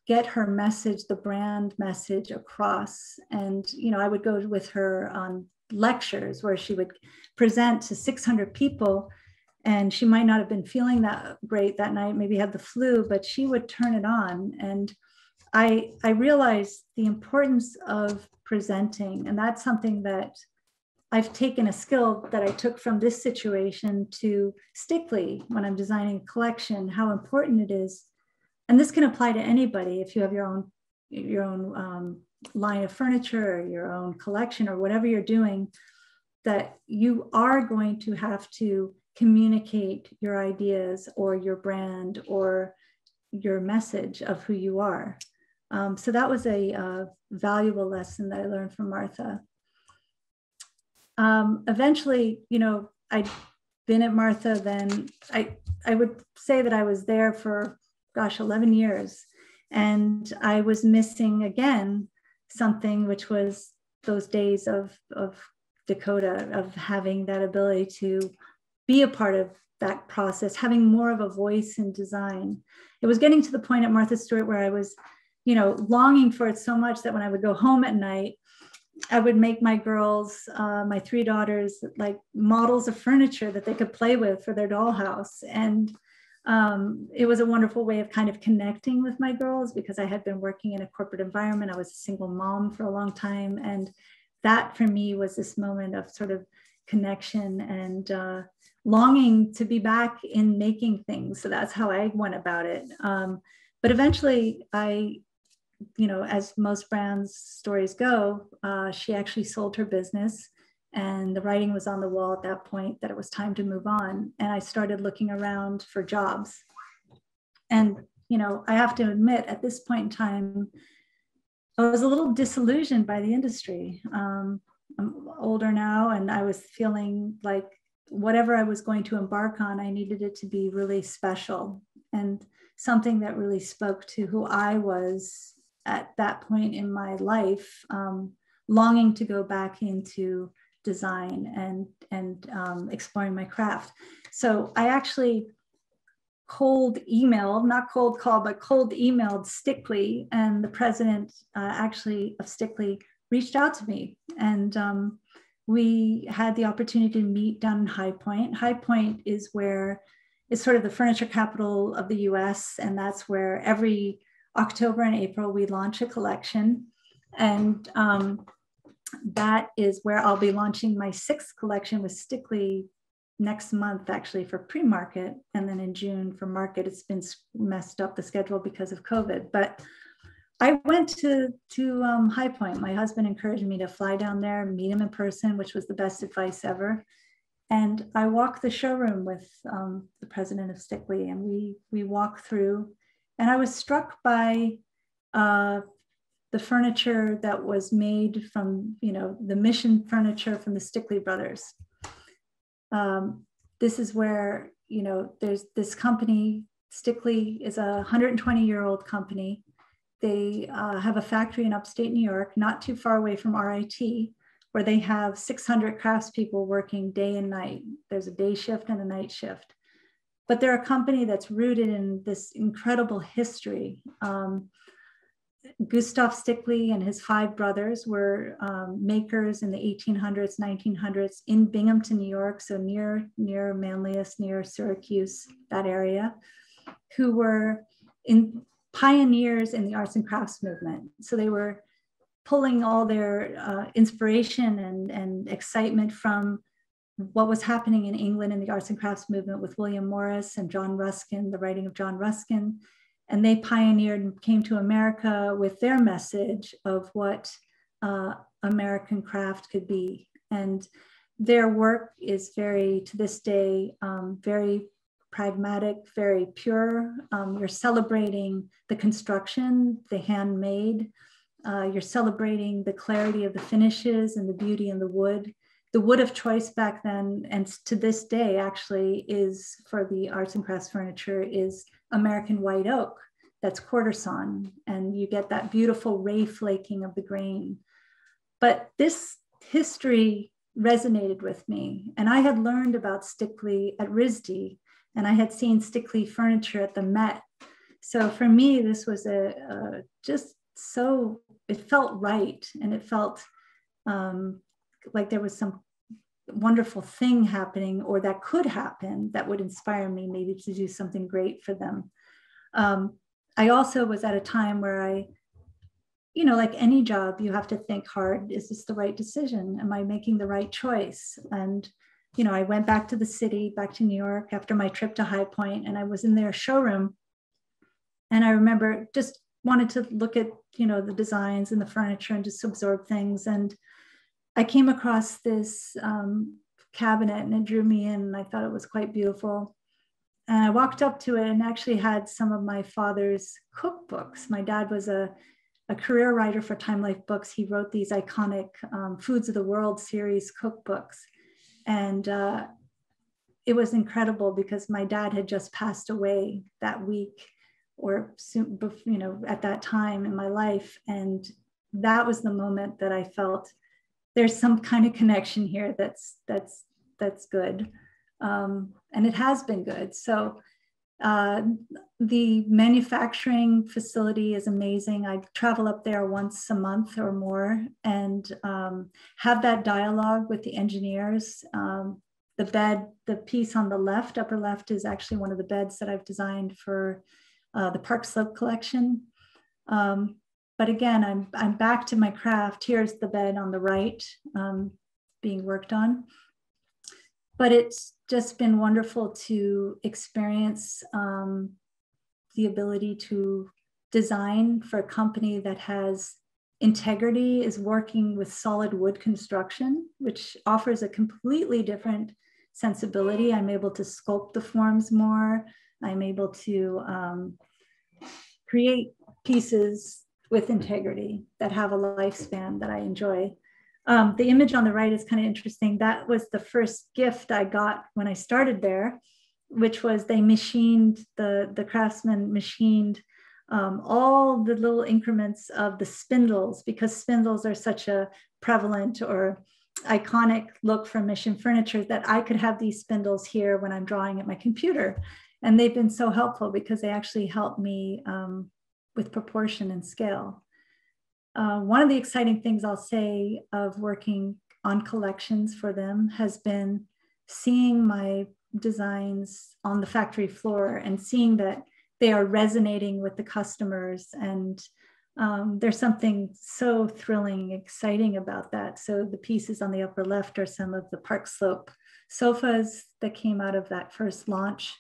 get her message, the brand message across. And, you know, I would go with her on lectures where she would present to 600 people and she might not have been feeling that great that night, maybe had the flu, but she would turn it on. And I, I realized the importance of presenting. And that's something that I've taken a skill that I took from this situation to Stickley when I'm designing a collection, how important it is and this can apply to anybody if you have your own your own um, line of furniture or your own collection or whatever you're doing, that you are going to have to communicate your ideas or your brand or your message of who you are. Um, so that was a uh, valuable lesson that I learned from Martha. Um, eventually, you know, I'd been at Martha, then I, I would say that I was there for, gosh, 11 years. And I was missing again something, which was those days of, of Dakota, of having that ability to be a part of that process, having more of a voice in design. It was getting to the point at Martha Stewart where I was, you know, longing for it so much that when I would go home at night, I would make my girls, uh, my three daughters, like models of furniture that they could play with for their dollhouse. And um, it was a wonderful way of kind of connecting with my girls because I had been working in a corporate environment. I was a single mom for a long time. And that for me was this moment of sort of connection and uh, longing to be back in making things. So that's how I went about it. Um, but eventually, I, you know, as most brands' stories go, uh, she actually sold her business. And the writing was on the wall at that point that it was time to move on. And I started looking around for jobs. And, you know, I have to admit, at this point in time, I was a little disillusioned by the industry. Um, I'm older now, and I was feeling like whatever I was going to embark on, I needed it to be really special and something that really spoke to who I was at that point in my life, um, longing to go back into design and and um, exploring my craft. So I actually cold email, not cold call, but cold emailed Stickley, and the president uh, actually of Stickley reached out to me and um, we had the opportunity to meet down in High Point. High Point is where it's sort of the furniture capital of the US, and that's where every October and April we launch a collection. And um, that is where I'll be launching my sixth collection with Stickley next month, actually, for pre market. And then in June for market. It's been messed up the schedule because of COVID. But I went to to um, High Point. My husband encouraged me to fly down there, meet him in person, which was the best advice ever. And I walked the showroom with um, the president of Stickley, and we we walked through, and I was struck by uh, the furniture that was made from you know the mission furniture from the Stickley brothers. Um, this is where you know there's this company. Stickley is a 120 year old company they uh, have a factory in upstate New York, not too far away from RIT, where they have 600 craftspeople working day and night. There's a day shift and a night shift. But they're a company that's rooted in this incredible history. Um, Gustav Stickley and his five brothers were um, makers in the 1800s, 1900s in Binghamton, New York, so near near Manlius, near Syracuse, that area, who were in pioneers in the arts and crafts movement. So they were pulling all their uh, inspiration and, and excitement from what was happening in England in the arts and crafts movement with William Morris and John Ruskin, the writing of John Ruskin. And they pioneered and came to America with their message of what uh, American craft could be. And their work is very, to this day, um, very pragmatic, very pure. Um, you're celebrating the construction, the handmade. Uh, you're celebrating the clarity of the finishes and the beauty in the wood. The wood of choice back then, and to this day, actually, is for the arts and crafts furniture is American white oak. That's sawn, and you get that beautiful ray flaking of the grain. But this history resonated with me, and I had learned about Stickley at RISD, and I had seen Stickley furniture at the Met. So for me, this was a, a just so it felt right, and it felt um, like there was some wonderful thing happening, or that could happen, that would inspire me maybe to do something great for them. Um, I also was at a time where I, you know, like any job, you have to think hard. Is this the right decision? Am I making the right choice? And you know, I went back to the city, back to New York after my trip to High Point, and I was in their showroom. And I remember just wanted to look at you know the designs and the furniture and just absorb things and i came across this um, cabinet and it drew me in and i thought it was quite beautiful. And i walked up to it and actually had some of my father's cookbooks. My dad was a, a career writer for time life books. He wrote these iconic um, foods of the world series cookbooks. And uh, it was incredible because my dad had just passed away that week or soon, you know, at that time in my life. And that was the moment that I felt there's some kind of connection here that's that's that's good, um, and it has been good. So uh, the manufacturing facility is amazing. I travel up there once a month or more and um, have that dialogue with the engineers. Um, the bed, the piece on the left, upper left, is actually one of the beds that I've designed for uh, the Park Slope collection. Um, but again, I'm, I'm back to my craft. Here's the bed on the right um, being worked on. But it's just been wonderful to experience um, the ability to design for a company that has integrity, is working with solid wood construction, which offers a completely different sensibility. I'm able to sculpt the forms more. I'm able to um, create pieces with integrity that have a lifespan that I enjoy. Um, the image on the right is kind of interesting. That was the first gift I got when I started there, which was they machined, the, the craftsman machined um, all the little increments of the spindles because spindles are such a prevalent or iconic look for mission furniture that I could have these spindles here when I'm drawing at my computer and they've been so helpful because they actually help me um, with proportion and scale. Uh, one of the exciting things I'll say of working on collections for them has been seeing my designs on the factory floor and seeing that they are resonating with the customers and um, there's something so thrilling, exciting about that. So the pieces on the upper left are some of the Park Slope sofas that came out of that first launch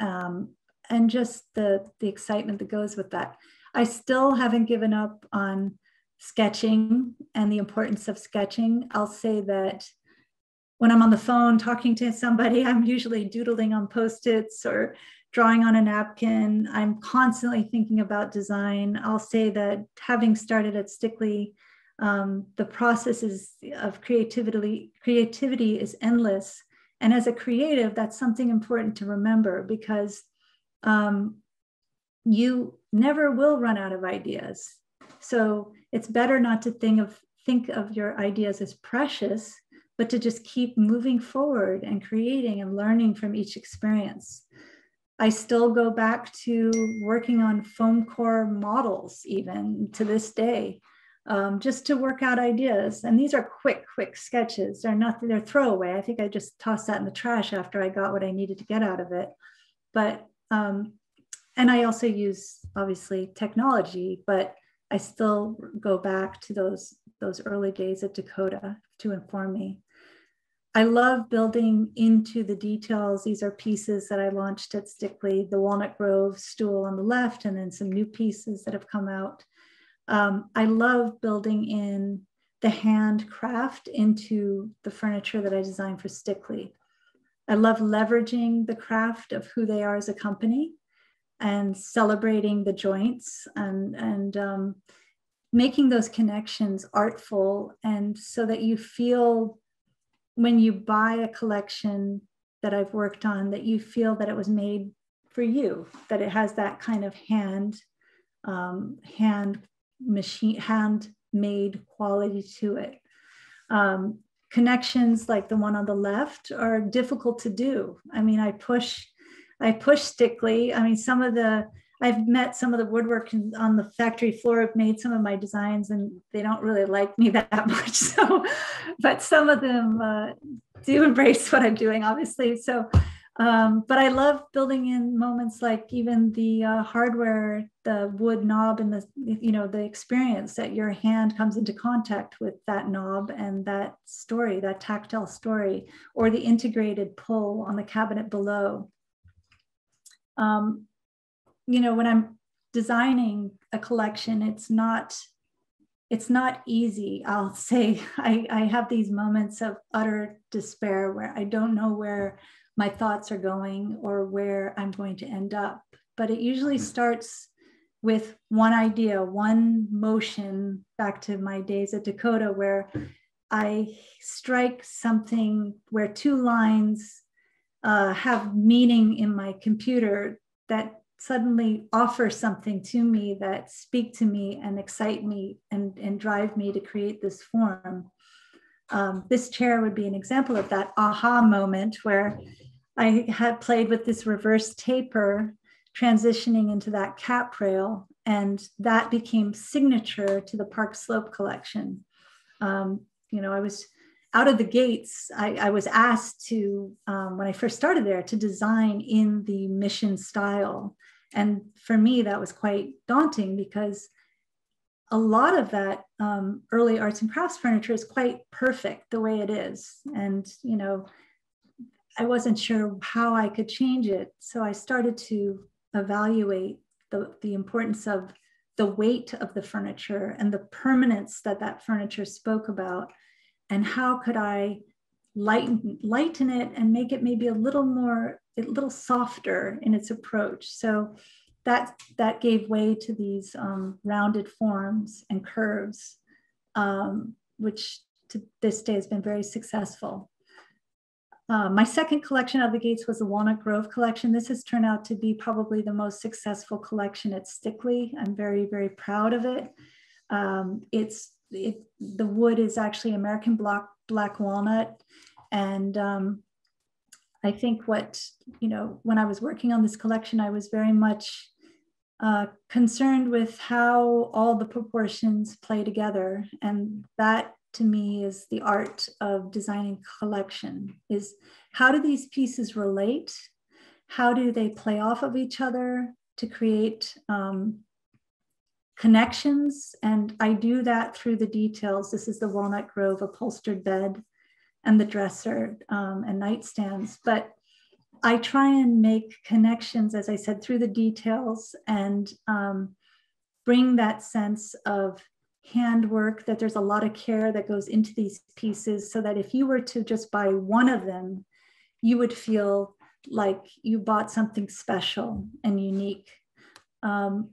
um, and just the, the excitement that goes with that. I still haven't given up on sketching and the importance of sketching. I'll say that when I'm on the phone talking to somebody, *laughs* I'm usually doodling on post-its or drawing on a napkin. I'm constantly thinking about design. I'll say that having started at Stickley, um, the process is, of creativity, creativity is endless. And as a creative, that's something important to remember because um, you never will run out of ideas. So it's better not to think of think of your ideas as precious, but to just keep moving forward and creating and learning from each experience. I still go back to working on foam core models even to this day um, just to work out ideas. And these are quick, quick sketches. They're nothing, they're throwaway. I think I just tossed that in the trash after I got what I needed to get out of it. But, um, and I also use obviously technology, but I still go back to those, those early days at Dakota to inform me. I love building into the details. These are pieces that I launched at Stickley, the Walnut Grove stool on the left, and then some new pieces that have come out. Um, I love building in the handcraft into the furniture that I design for Stickley. I love leveraging the craft of who they are as a company and celebrating the joints and, and um, making those connections artful and so that you feel when you buy a collection that I've worked on that you feel that it was made for you, that it has that kind of hand um, hand machine handmade quality to it. Um, connections like the one on the left are difficult to do. I mean, I push, I push Stickley. I mean, some of the I've met some of the woodwork on the factory floor have made some of my designs and they don't really like me *laughs* that much. So, but some of them uh, do embrace what I'm doing, obviously. So um, but I love building in moments like even the uh, hardware, the wood knob, and the you know the experience that your hand comes into contact with that knob and that story, that tactile story, or the integrated pull on the cabinet below. Um, you know, when I'm designing a collection, it's not it's not easy. I'll *laughs* say I, I have these moments of utter despair where I don't know where my thoughts are going or where I'm going to end up. But it usually hmm. starts with one idea, one motion back to my days at Dakota, where I strike something where two lines uh, have meaning in my computer that suddenly offer something to me that speak to me and excite me and, and drive me to create this form. Um, this chair would be an example of that aha moment where I had played with this reverse taper, transitioning into that cap rail, and that became signature to the Park Slope collection. Um, you know, I was out of the gates, I, I was asked to, um, when I first started there, to design in the mission style. And for me, that was quite daunting because a lot of that um, early arts and crafts furniture is quite perfect the way it is. And, you know, I wasn't sure how I could change it. So I started to evaluate the, the importance of the weight of the furniture and the permanence that that furniture spoke about and how could I lighten, lighten it and make it maybe a little more, a little softer in its approach. So that, that gave way to these um, rounded forms and curves, um, which to this day has been very successful. Uh, my second collection of the gates was the Walnut Grove collection. This has turned out to be probably the most successful collection at Stickley. I'm very, very proud of it. Um, it's it, the wood is actually American black, black walnut. And um, I think what, you know, when I was working on this collection, I was very much uh, concerned with how all the proportions play together. And that to me is the art of designing collection is how do these pieces relate? How do they play off of each other to create um, connections. And I do that through the details. This is the Walnut Grove upholstered bed and the dresser um, and nightstands. But I try and make connections, as I said, through the details and um, bring that sense of handwork, that there's a lot of care that goes into these pieces, so that if you were to just buy one of them, you would feel like you bought something special and unique. Um,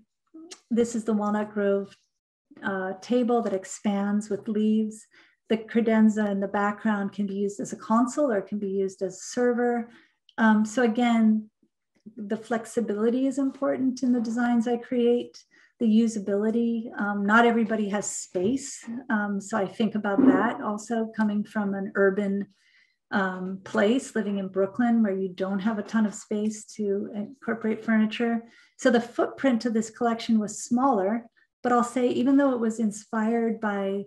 this is the Walnut Grove uh, table that expands with leaves. The credenza in the background can be used as a console or can be used as a server. Um, so again, the flexibility is important in the designs I create, the usability. Um, not everybody has space. Um, so I think about that also coming from an urban um, place, living in Brooklyn, where you don't have a ton of space to incorporate furniture. So the footprint of this collection was smaller, but I'll say, even though it was inspired by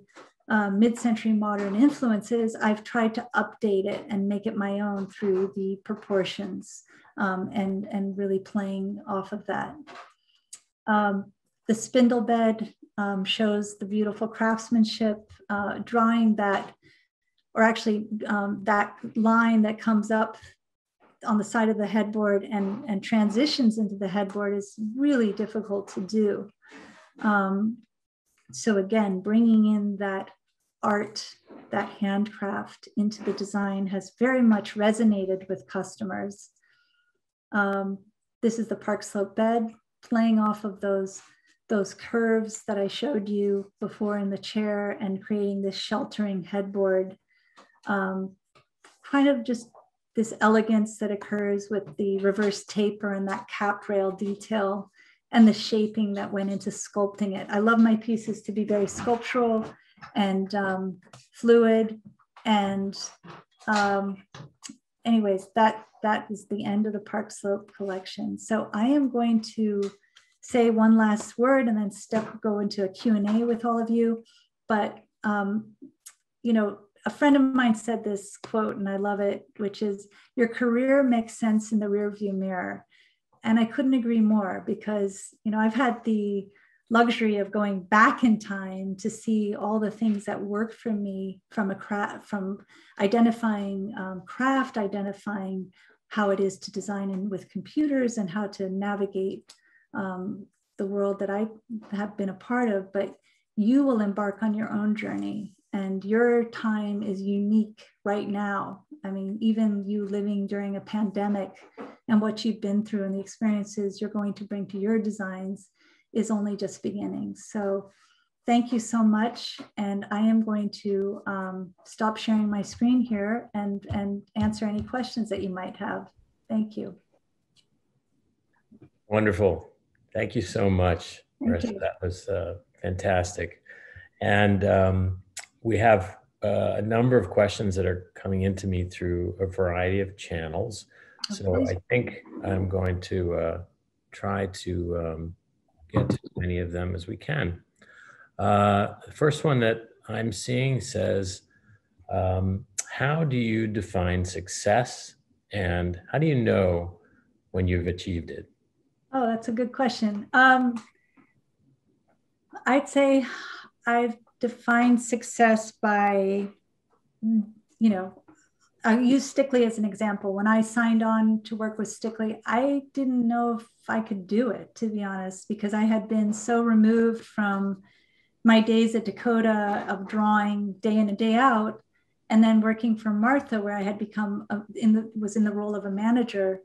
uh, mid-century modern influences, I've tried to update it and make it my own through the proportions um, and, and really playing off of that. Um, the spindle bed um, shows the beautiful craftsmanship, uh, drawing that or actually um, that line that comes up on the side of the headboard and, and transitions into the headboard is really difficult to do. Um, so again, bringing in that art, that handcraft into the design has very much resonated with customers. Um, this is the park slope bed, playing off of those, those curves that I showed you before in the chair and creating this sheltering headboard um, kind of just this elegance that occurs with the reverse taper and that cap rail detail and the shaping that went into sculpting it. I love my pieces to be very sculptural and um, fluid. And um, anyways, that that is the end of the Park Slope collection. So I am going to say one last word and then step go into a Q&A with all of you. But um, you know, a friend of mine said this quote, and I love it, which is Your career makes sense in the rearview mirror. And I couldn't agree more because, you know, I've had the luxury of going back in time to see all the things that work for me from a craft, from identifying um, craft, identifying how it is to design in, with computers and how to navigate um, the world that I have been a part of, but you will embark on your own journey and your time is unique right now. I mean, even you living during a pandemic and what you've been through and the experiences you're going to bring to your designs is only just beginning. So thank you so much. And I am going to um, stop sharing my screen here and, and answer any questions that you might have. Thank you. Wonderful. Thank you so much, Marissa. That was uh, fantastic. And um, we have uh, a number of questions that are coming into me through a variety of channels. So I think I'm going to uh, try to um, get to as many of them as we can. Uh, the first one that I'm seeing says, um, how do you define success and how do you know when you've achieved it? Oh, that's a good question. Um, I'd say I've defined success by, you know, I use Stickley as an example. When I signed on to work with Stickley, I didn't know if I could do it, to be honest, because I had been so removed from my days at Dakota of drawing day in and day out, and then working for Martha, where I had become a, in the was in the role of a manager.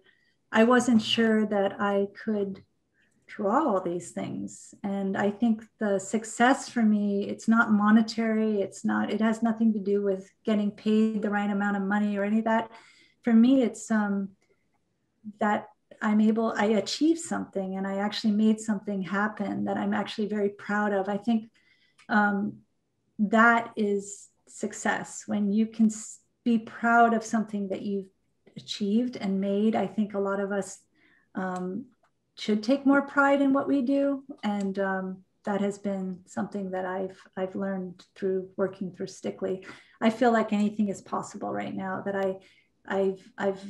I wasn't sure that I could draw all these things. And I think the success for me, it's not monetary, it's not, it has nothing to do with getting paid the right amount of money or any of that. For me, it's um, that I'm able, I achieved something and I actually made something happen that I'm actually very proud of. I think um, that is success when you can be proud of something that you've achieved and made. I think a lot of us um, should take more pride in what we do. And um, that has been something that I've, I've learned through working through Stickley. I feel like anything is possible right now that I, I've, I've,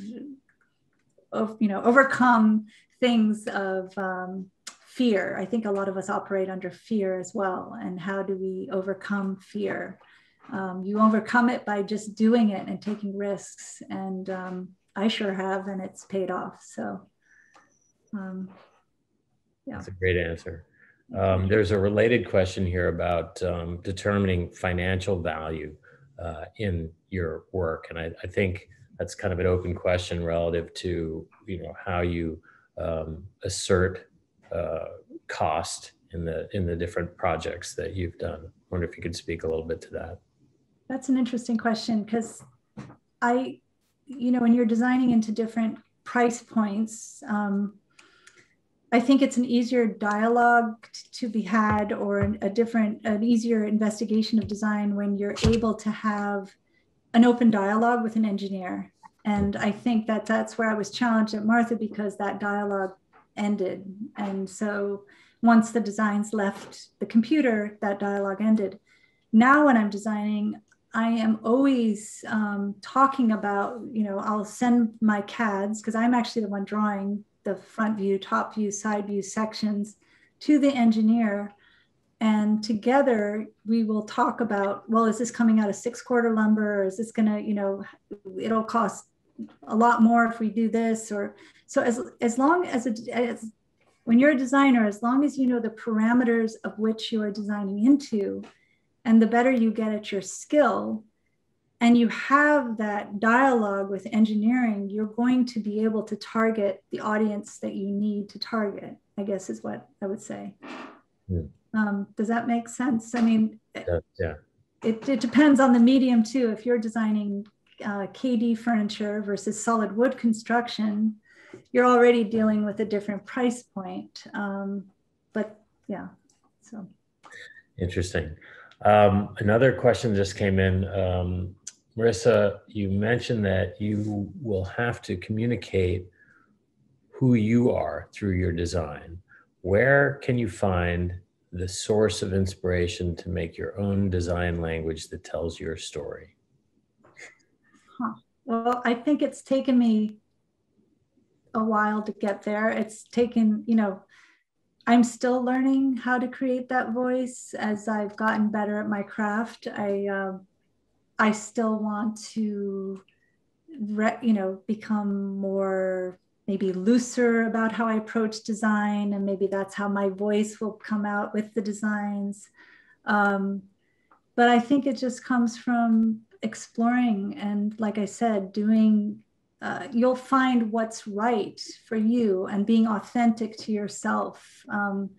you know, overcome things of um, fear. I think a lot of us operate under fear as well. And how do we overcome fear? Um, you overcome it by just doing it and taking risks. And um, I sure have, and it's paid off. So um, yeah. That's a great answer. Um, there's a related question here about um, determining financial value uh, in your work, and I, I, think that's kind of an open question relative to you know how you um, assert uh, cost in the in the different projects that you've done. I wonder if you could speak a little bit to that. That's an interesting question because I, you know, when you're designing into different price points. Um, I think it's an easier dialogue to be had or a different, an easier investigation of design when you're able to have an open dialogue with an engineer. And I think that that's where I was challenged at Martha because that dialogue ended. And so once the designs left the computer, that dialogue ended. Now, when I'm designing, I am always um, talking about, you know, I'll send my CADs because I'm actually the one drawing the front view, top view, side view sections to the engineer. And together we will talk about, well, is this coming out of six quarter lumber? Or is this gonna, you know, it'll cost a lot more if we do this or so as as long as, it, as when you're a designer as long as you know the parameters of which you are designing into and the better you get at your skill and you have that dialogue with engineering, you're going to be able to target the audience that you need to target, I guess is what I would say. Yeah. Um, does that make sense? I mean, yeah. yeah. It, it depends on the medium too. If you're designing uh, KD furniture versus solid wood construction, you're already dealing with a different price point. Um, but yeah, so. Interesting. Um, another question just came in. Um, Marissa, you mentioned that you will have to communicate who you are through your design. Where can you find the source of inspiration to make your own design language that tells your story? Huh. Well, I think it's taken me a while to get there. It's taken, you know, I'm still learning how to create that voice as I've gotten better at my craft. I, uh, I still want to, re, you know, become more maybe looser about how I approach design, and maybe that's how my voice will come out with the designs. Um, but I think it just comes from exploring and, like I said, doing. Uh, you'll find what's right for you and being authentic to yourself. Um,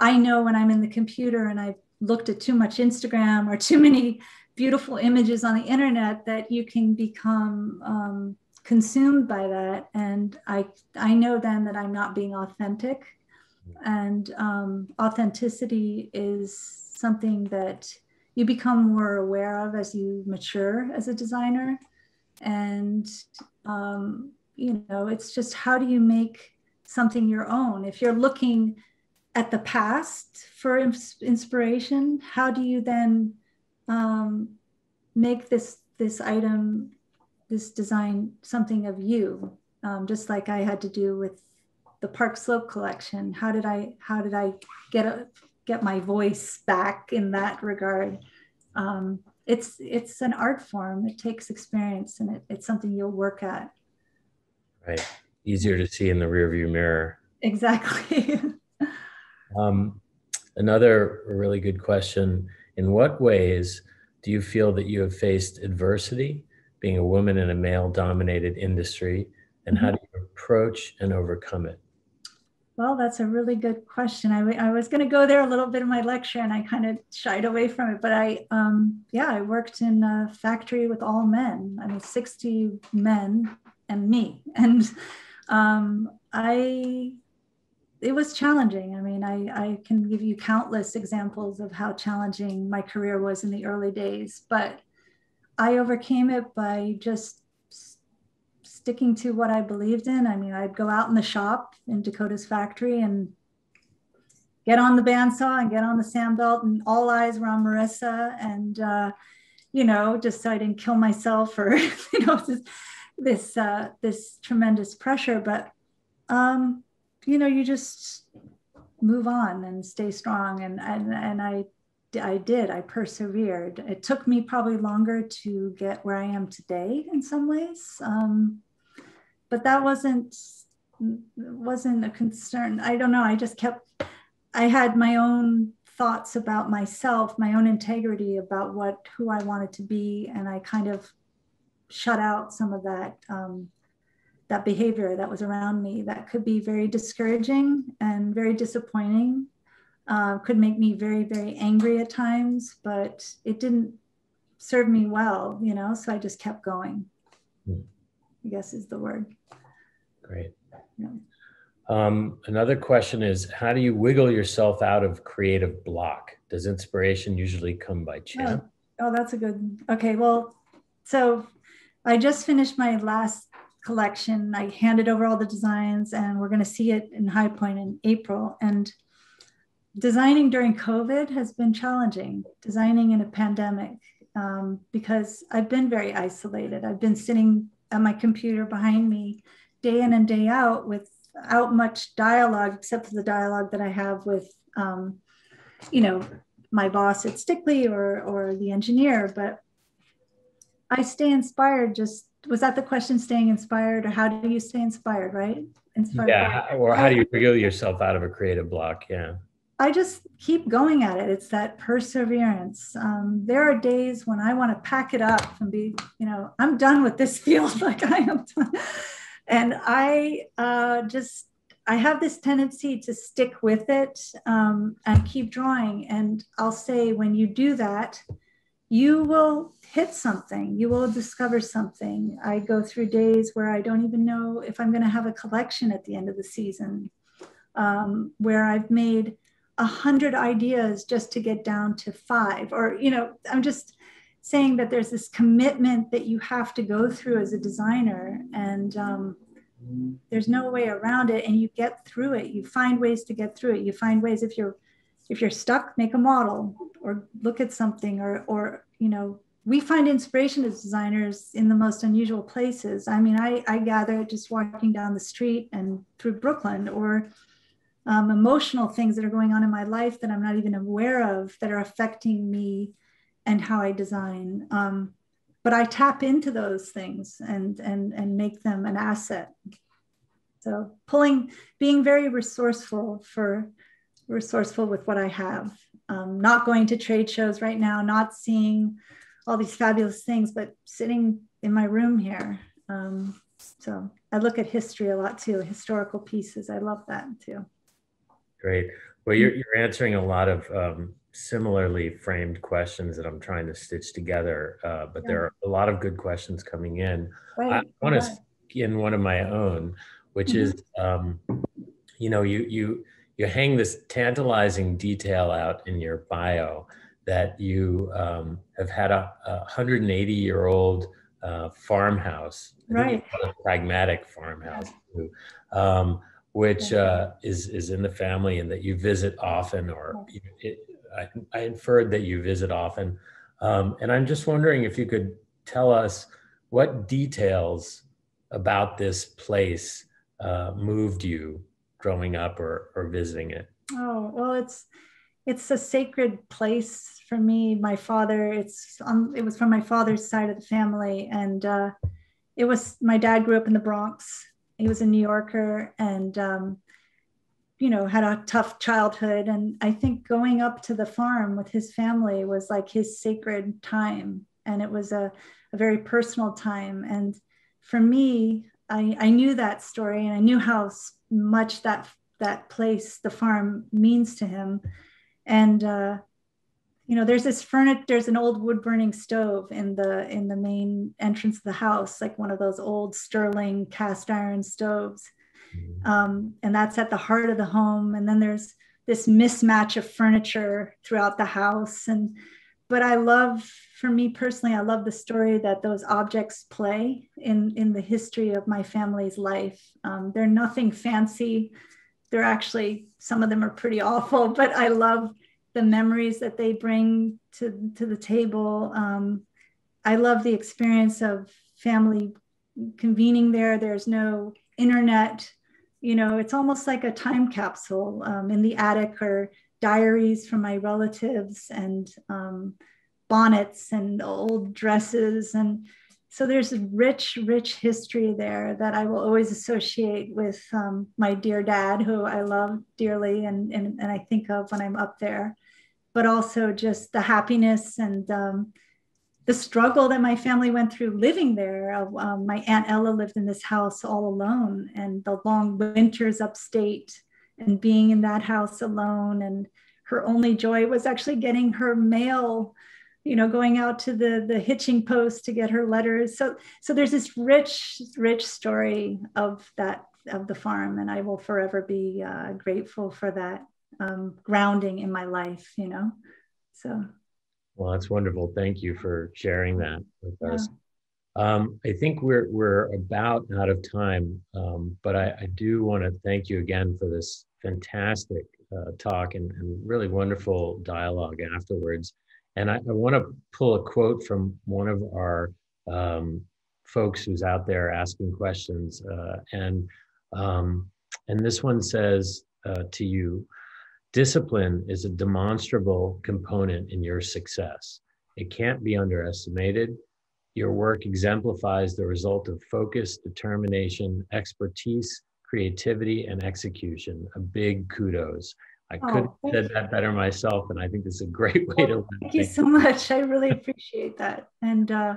I know when I'm in the computer and I've looked at too much Instagram or *laughs* too many beautiful images on the internet that you can become um, consumed by that. And i i know then that i'm not being authentic. And um, authenticity is something that you become more aware of as you mature as a designer. And um, you know it's just how do you make something your own? If you're looking at the past for inspiration how do you then um, make this this item this design something of you? Um, just like i had to do with the park slope collection. How did i how did i get a get my voice back in that regard? Um, it's it's an art form. It takes experience and it, it's something you'll work at. Right. Easier to see in the rearview mirror. Exactly. *laughs* Um, another really good question. In what ways do you feel that you have faced adversity being a woman in a male dominated industry and how mm-hmm. do you approach and overcome it well that's a really good question. I, I was going to go there a little bit in my lecture and i kind of shied away from it but i um, yeah i worked in a factory with all men. I mean 60 men and me. *laughs* And um, i it was challenging. I mean, I, I can give you countless examples of how challenging my career was in the early days, but I overcame it by just sticking to what I believed in. I mean, I'd go out in the shop in Dakota's factory and get on the bandsaw and get on the sand belt, and all eyes were on Marissa. And, uh, you know, just so I didn't kill myself or, *laughs* you know, this, this, uh, this tremendous pressure. But um, you know, you just move on and stay strong. And, and, and I, I did, I persevered. It took me probably longer to get where I am today in some ways. Um, but that wasn't, wasn't a concern. I don't know. I just kept, I had my own thoughts about myself, my own integrity about what, who I wanted to be. And I kind of shut out some of that um, that behavior that was around me that could be very discouraging and very disappointing uh, could make me very very angry at times but it didn't serve me well you know so i just kept going. I guess is the word great yeah. um, another question is how do you wiggle yourself out of creative block does inspiration usually come by chance oh, oh that's a good okay well so i just finished my last collection. I handed over all the designs, and we're going to see it in High Point in April. And designing during COVID has been challenging, designing in a pandemic, um, because I've been very isolated. I've been sitting my computer behind me day in and day out without much dialogue, except for the dialogue that I have with, um, you know, my boss at Stickley or, or the engineer. But I stay inspired just was that the question staying inspired? Or how do you stay inspired right? Inspired yeah or how do you wiggle yourself out of a creative block? Yeah i just keep going at it it's that perseverance um, there are days when i want to pack it up and be you know i'm done with this *laughs* field like i am done. and i uh, just i have this tendency to stick with it um, and keep drawing and i'll say when you do that you will hit something, you will discover something. I go through days where I don't even know if I'm going to have a collection at the end of the season, um, where I've made a hundred ideas just to get down to five. Or, you know, I'm just saying that there's this commitment that you have to go through as a designer. And um, there's no way around it. And you get through it. You find ways to get through it. You find ways if you're if you're stuck, make a model or look at something or or you know we find inspiration as designers in the most unusual places. I mean, I, I gather just walking down the street and through Brooklyn or um, emotional things that are going on in my life that I'm not even aware of that are affecting me and how I design. Um, but I tap into those things and, and, and make them an asset. So pulling, being very resourceful for resourceful with what I have. Um, not going to trade shows right now, not seeing all these fabulous things, but sitting in my room here. Um, so I look at history a lot too, historical pieces. I love that too. Great. Well, you're, you're answering a lot of um, similarly framed questions that I'm trying to stitch together, uh, but yeah. there are a lot of good questions coming in. Right. I want to in one of my own, which mm-hmm. is, um, you know, you you you hang this tantalizing detail out in your bio that you um, have had a, a 180 year old uh, farmhouse, right? A pragmatic farmhouse, too, um, which uh, is is in the family, and that you visit often, or it, I, I, inferred that you visit often. Um, and I'm just wondering if you could tell us what details about this place uh, moved you growing up or, or visiting it? Oh, well, it's it's a sacred place for me. My father, it's on, it was from my father's side of the family, and uh, it was my dad grew up in the Bronx. He was a New Yorker, and um, you know had a tough childhood. And I think going up to the farm with his family was like his sacred time, and it was a, a very personal time. And for me, I, I knew that story and I knew how much that that place, the farm, means to him. And uh, you know, there's this furniture. There's an old wood burning stove in the in the main entrance of the house, like one of those old sterling cast iron stoves. Mm-hmm. Um, and that's at the heart of the home. And then there's this mismatch of furniture throughout the house and but I love, for me personally, I love the story that those objects play in, in the history of my family's life. Um, they're nothing fancy. They're actually, some of them are pretty awful, *laughs* but I love the memories that they bring to, to the table. Um, I love the experience of family convening there. There's no internet. You know, it's almost like a time capsule um, in the attic or diaries from my relatives and um, bonnets and old dresses. And so there's a rich, rich history there that I will always associate with um, my dear dad, who I love dearly and, and, and I think of when I'm up there, but also just the happiness and um, the struggle that my family went through living there. Um, my Aunt Ella lived in this house all alone, and the long winters upstate and being in that house alone and her only joy was actually getting her mail you know going out to the the hitching post to get her letters so so there's this rich rich story of that of the farm and i will forever be uh, grateful for that um, grounding in my life you know so well that's wonderful thank you for sharing that with yeah. us um, I think we're we're about out of time, um, but I, I do want to thank you again for this fantastic uh, talk and, and, really wonderful dialogue afterwards. And I, I want to pull a quote from one of our um, folks who's out there asking questions, uh, and um, and this one says uh, to you, discipline is a demonstrable component in your success. It can't be underestimated your work exemplifies the result of focus, determination, expertise, creativity, and execution. A big kudos. I oh, couldn't have said that better myself, and I think this is a great way well, to. Thank you so much. I really appreciate that, and uh,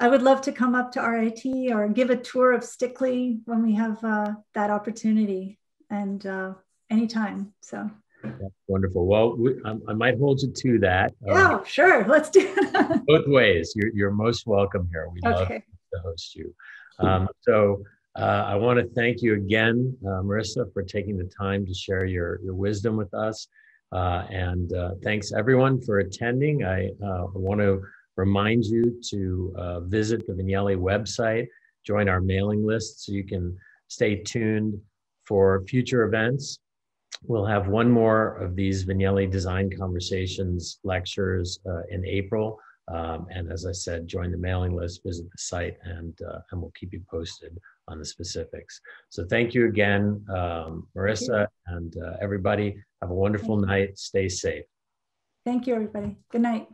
I would love to come up to RIT or give a tour of Stickley when we have uh, that opportunity, and uh, anytime. So. That's wonderful. Well, we, I, I, might hold you to that. Yeah, um, sure. Let's do it. *laughs* both ways. You're, you're most welcome here. We love okay. to host you. Um, so uh, I want to thank you again, uh, Marissa, for taking the time to share your, your wisdom with us. Uh, and uh, thanks everyone for attending. I uh, want to remind you to uh, visit the Vignelli website, join our mailing list so you can stay tuned for future events We'll have one more of these Vignelli Design Conversations lectures uh, in April. Um, and as I said, join the mailing list, visit the site, and, uh, and we'll keep you posted on the specifics. So thank you again, um, Marissa, and uh, everybody. Have a wonderful night. Stay safe. Thank you, everybody. Good night.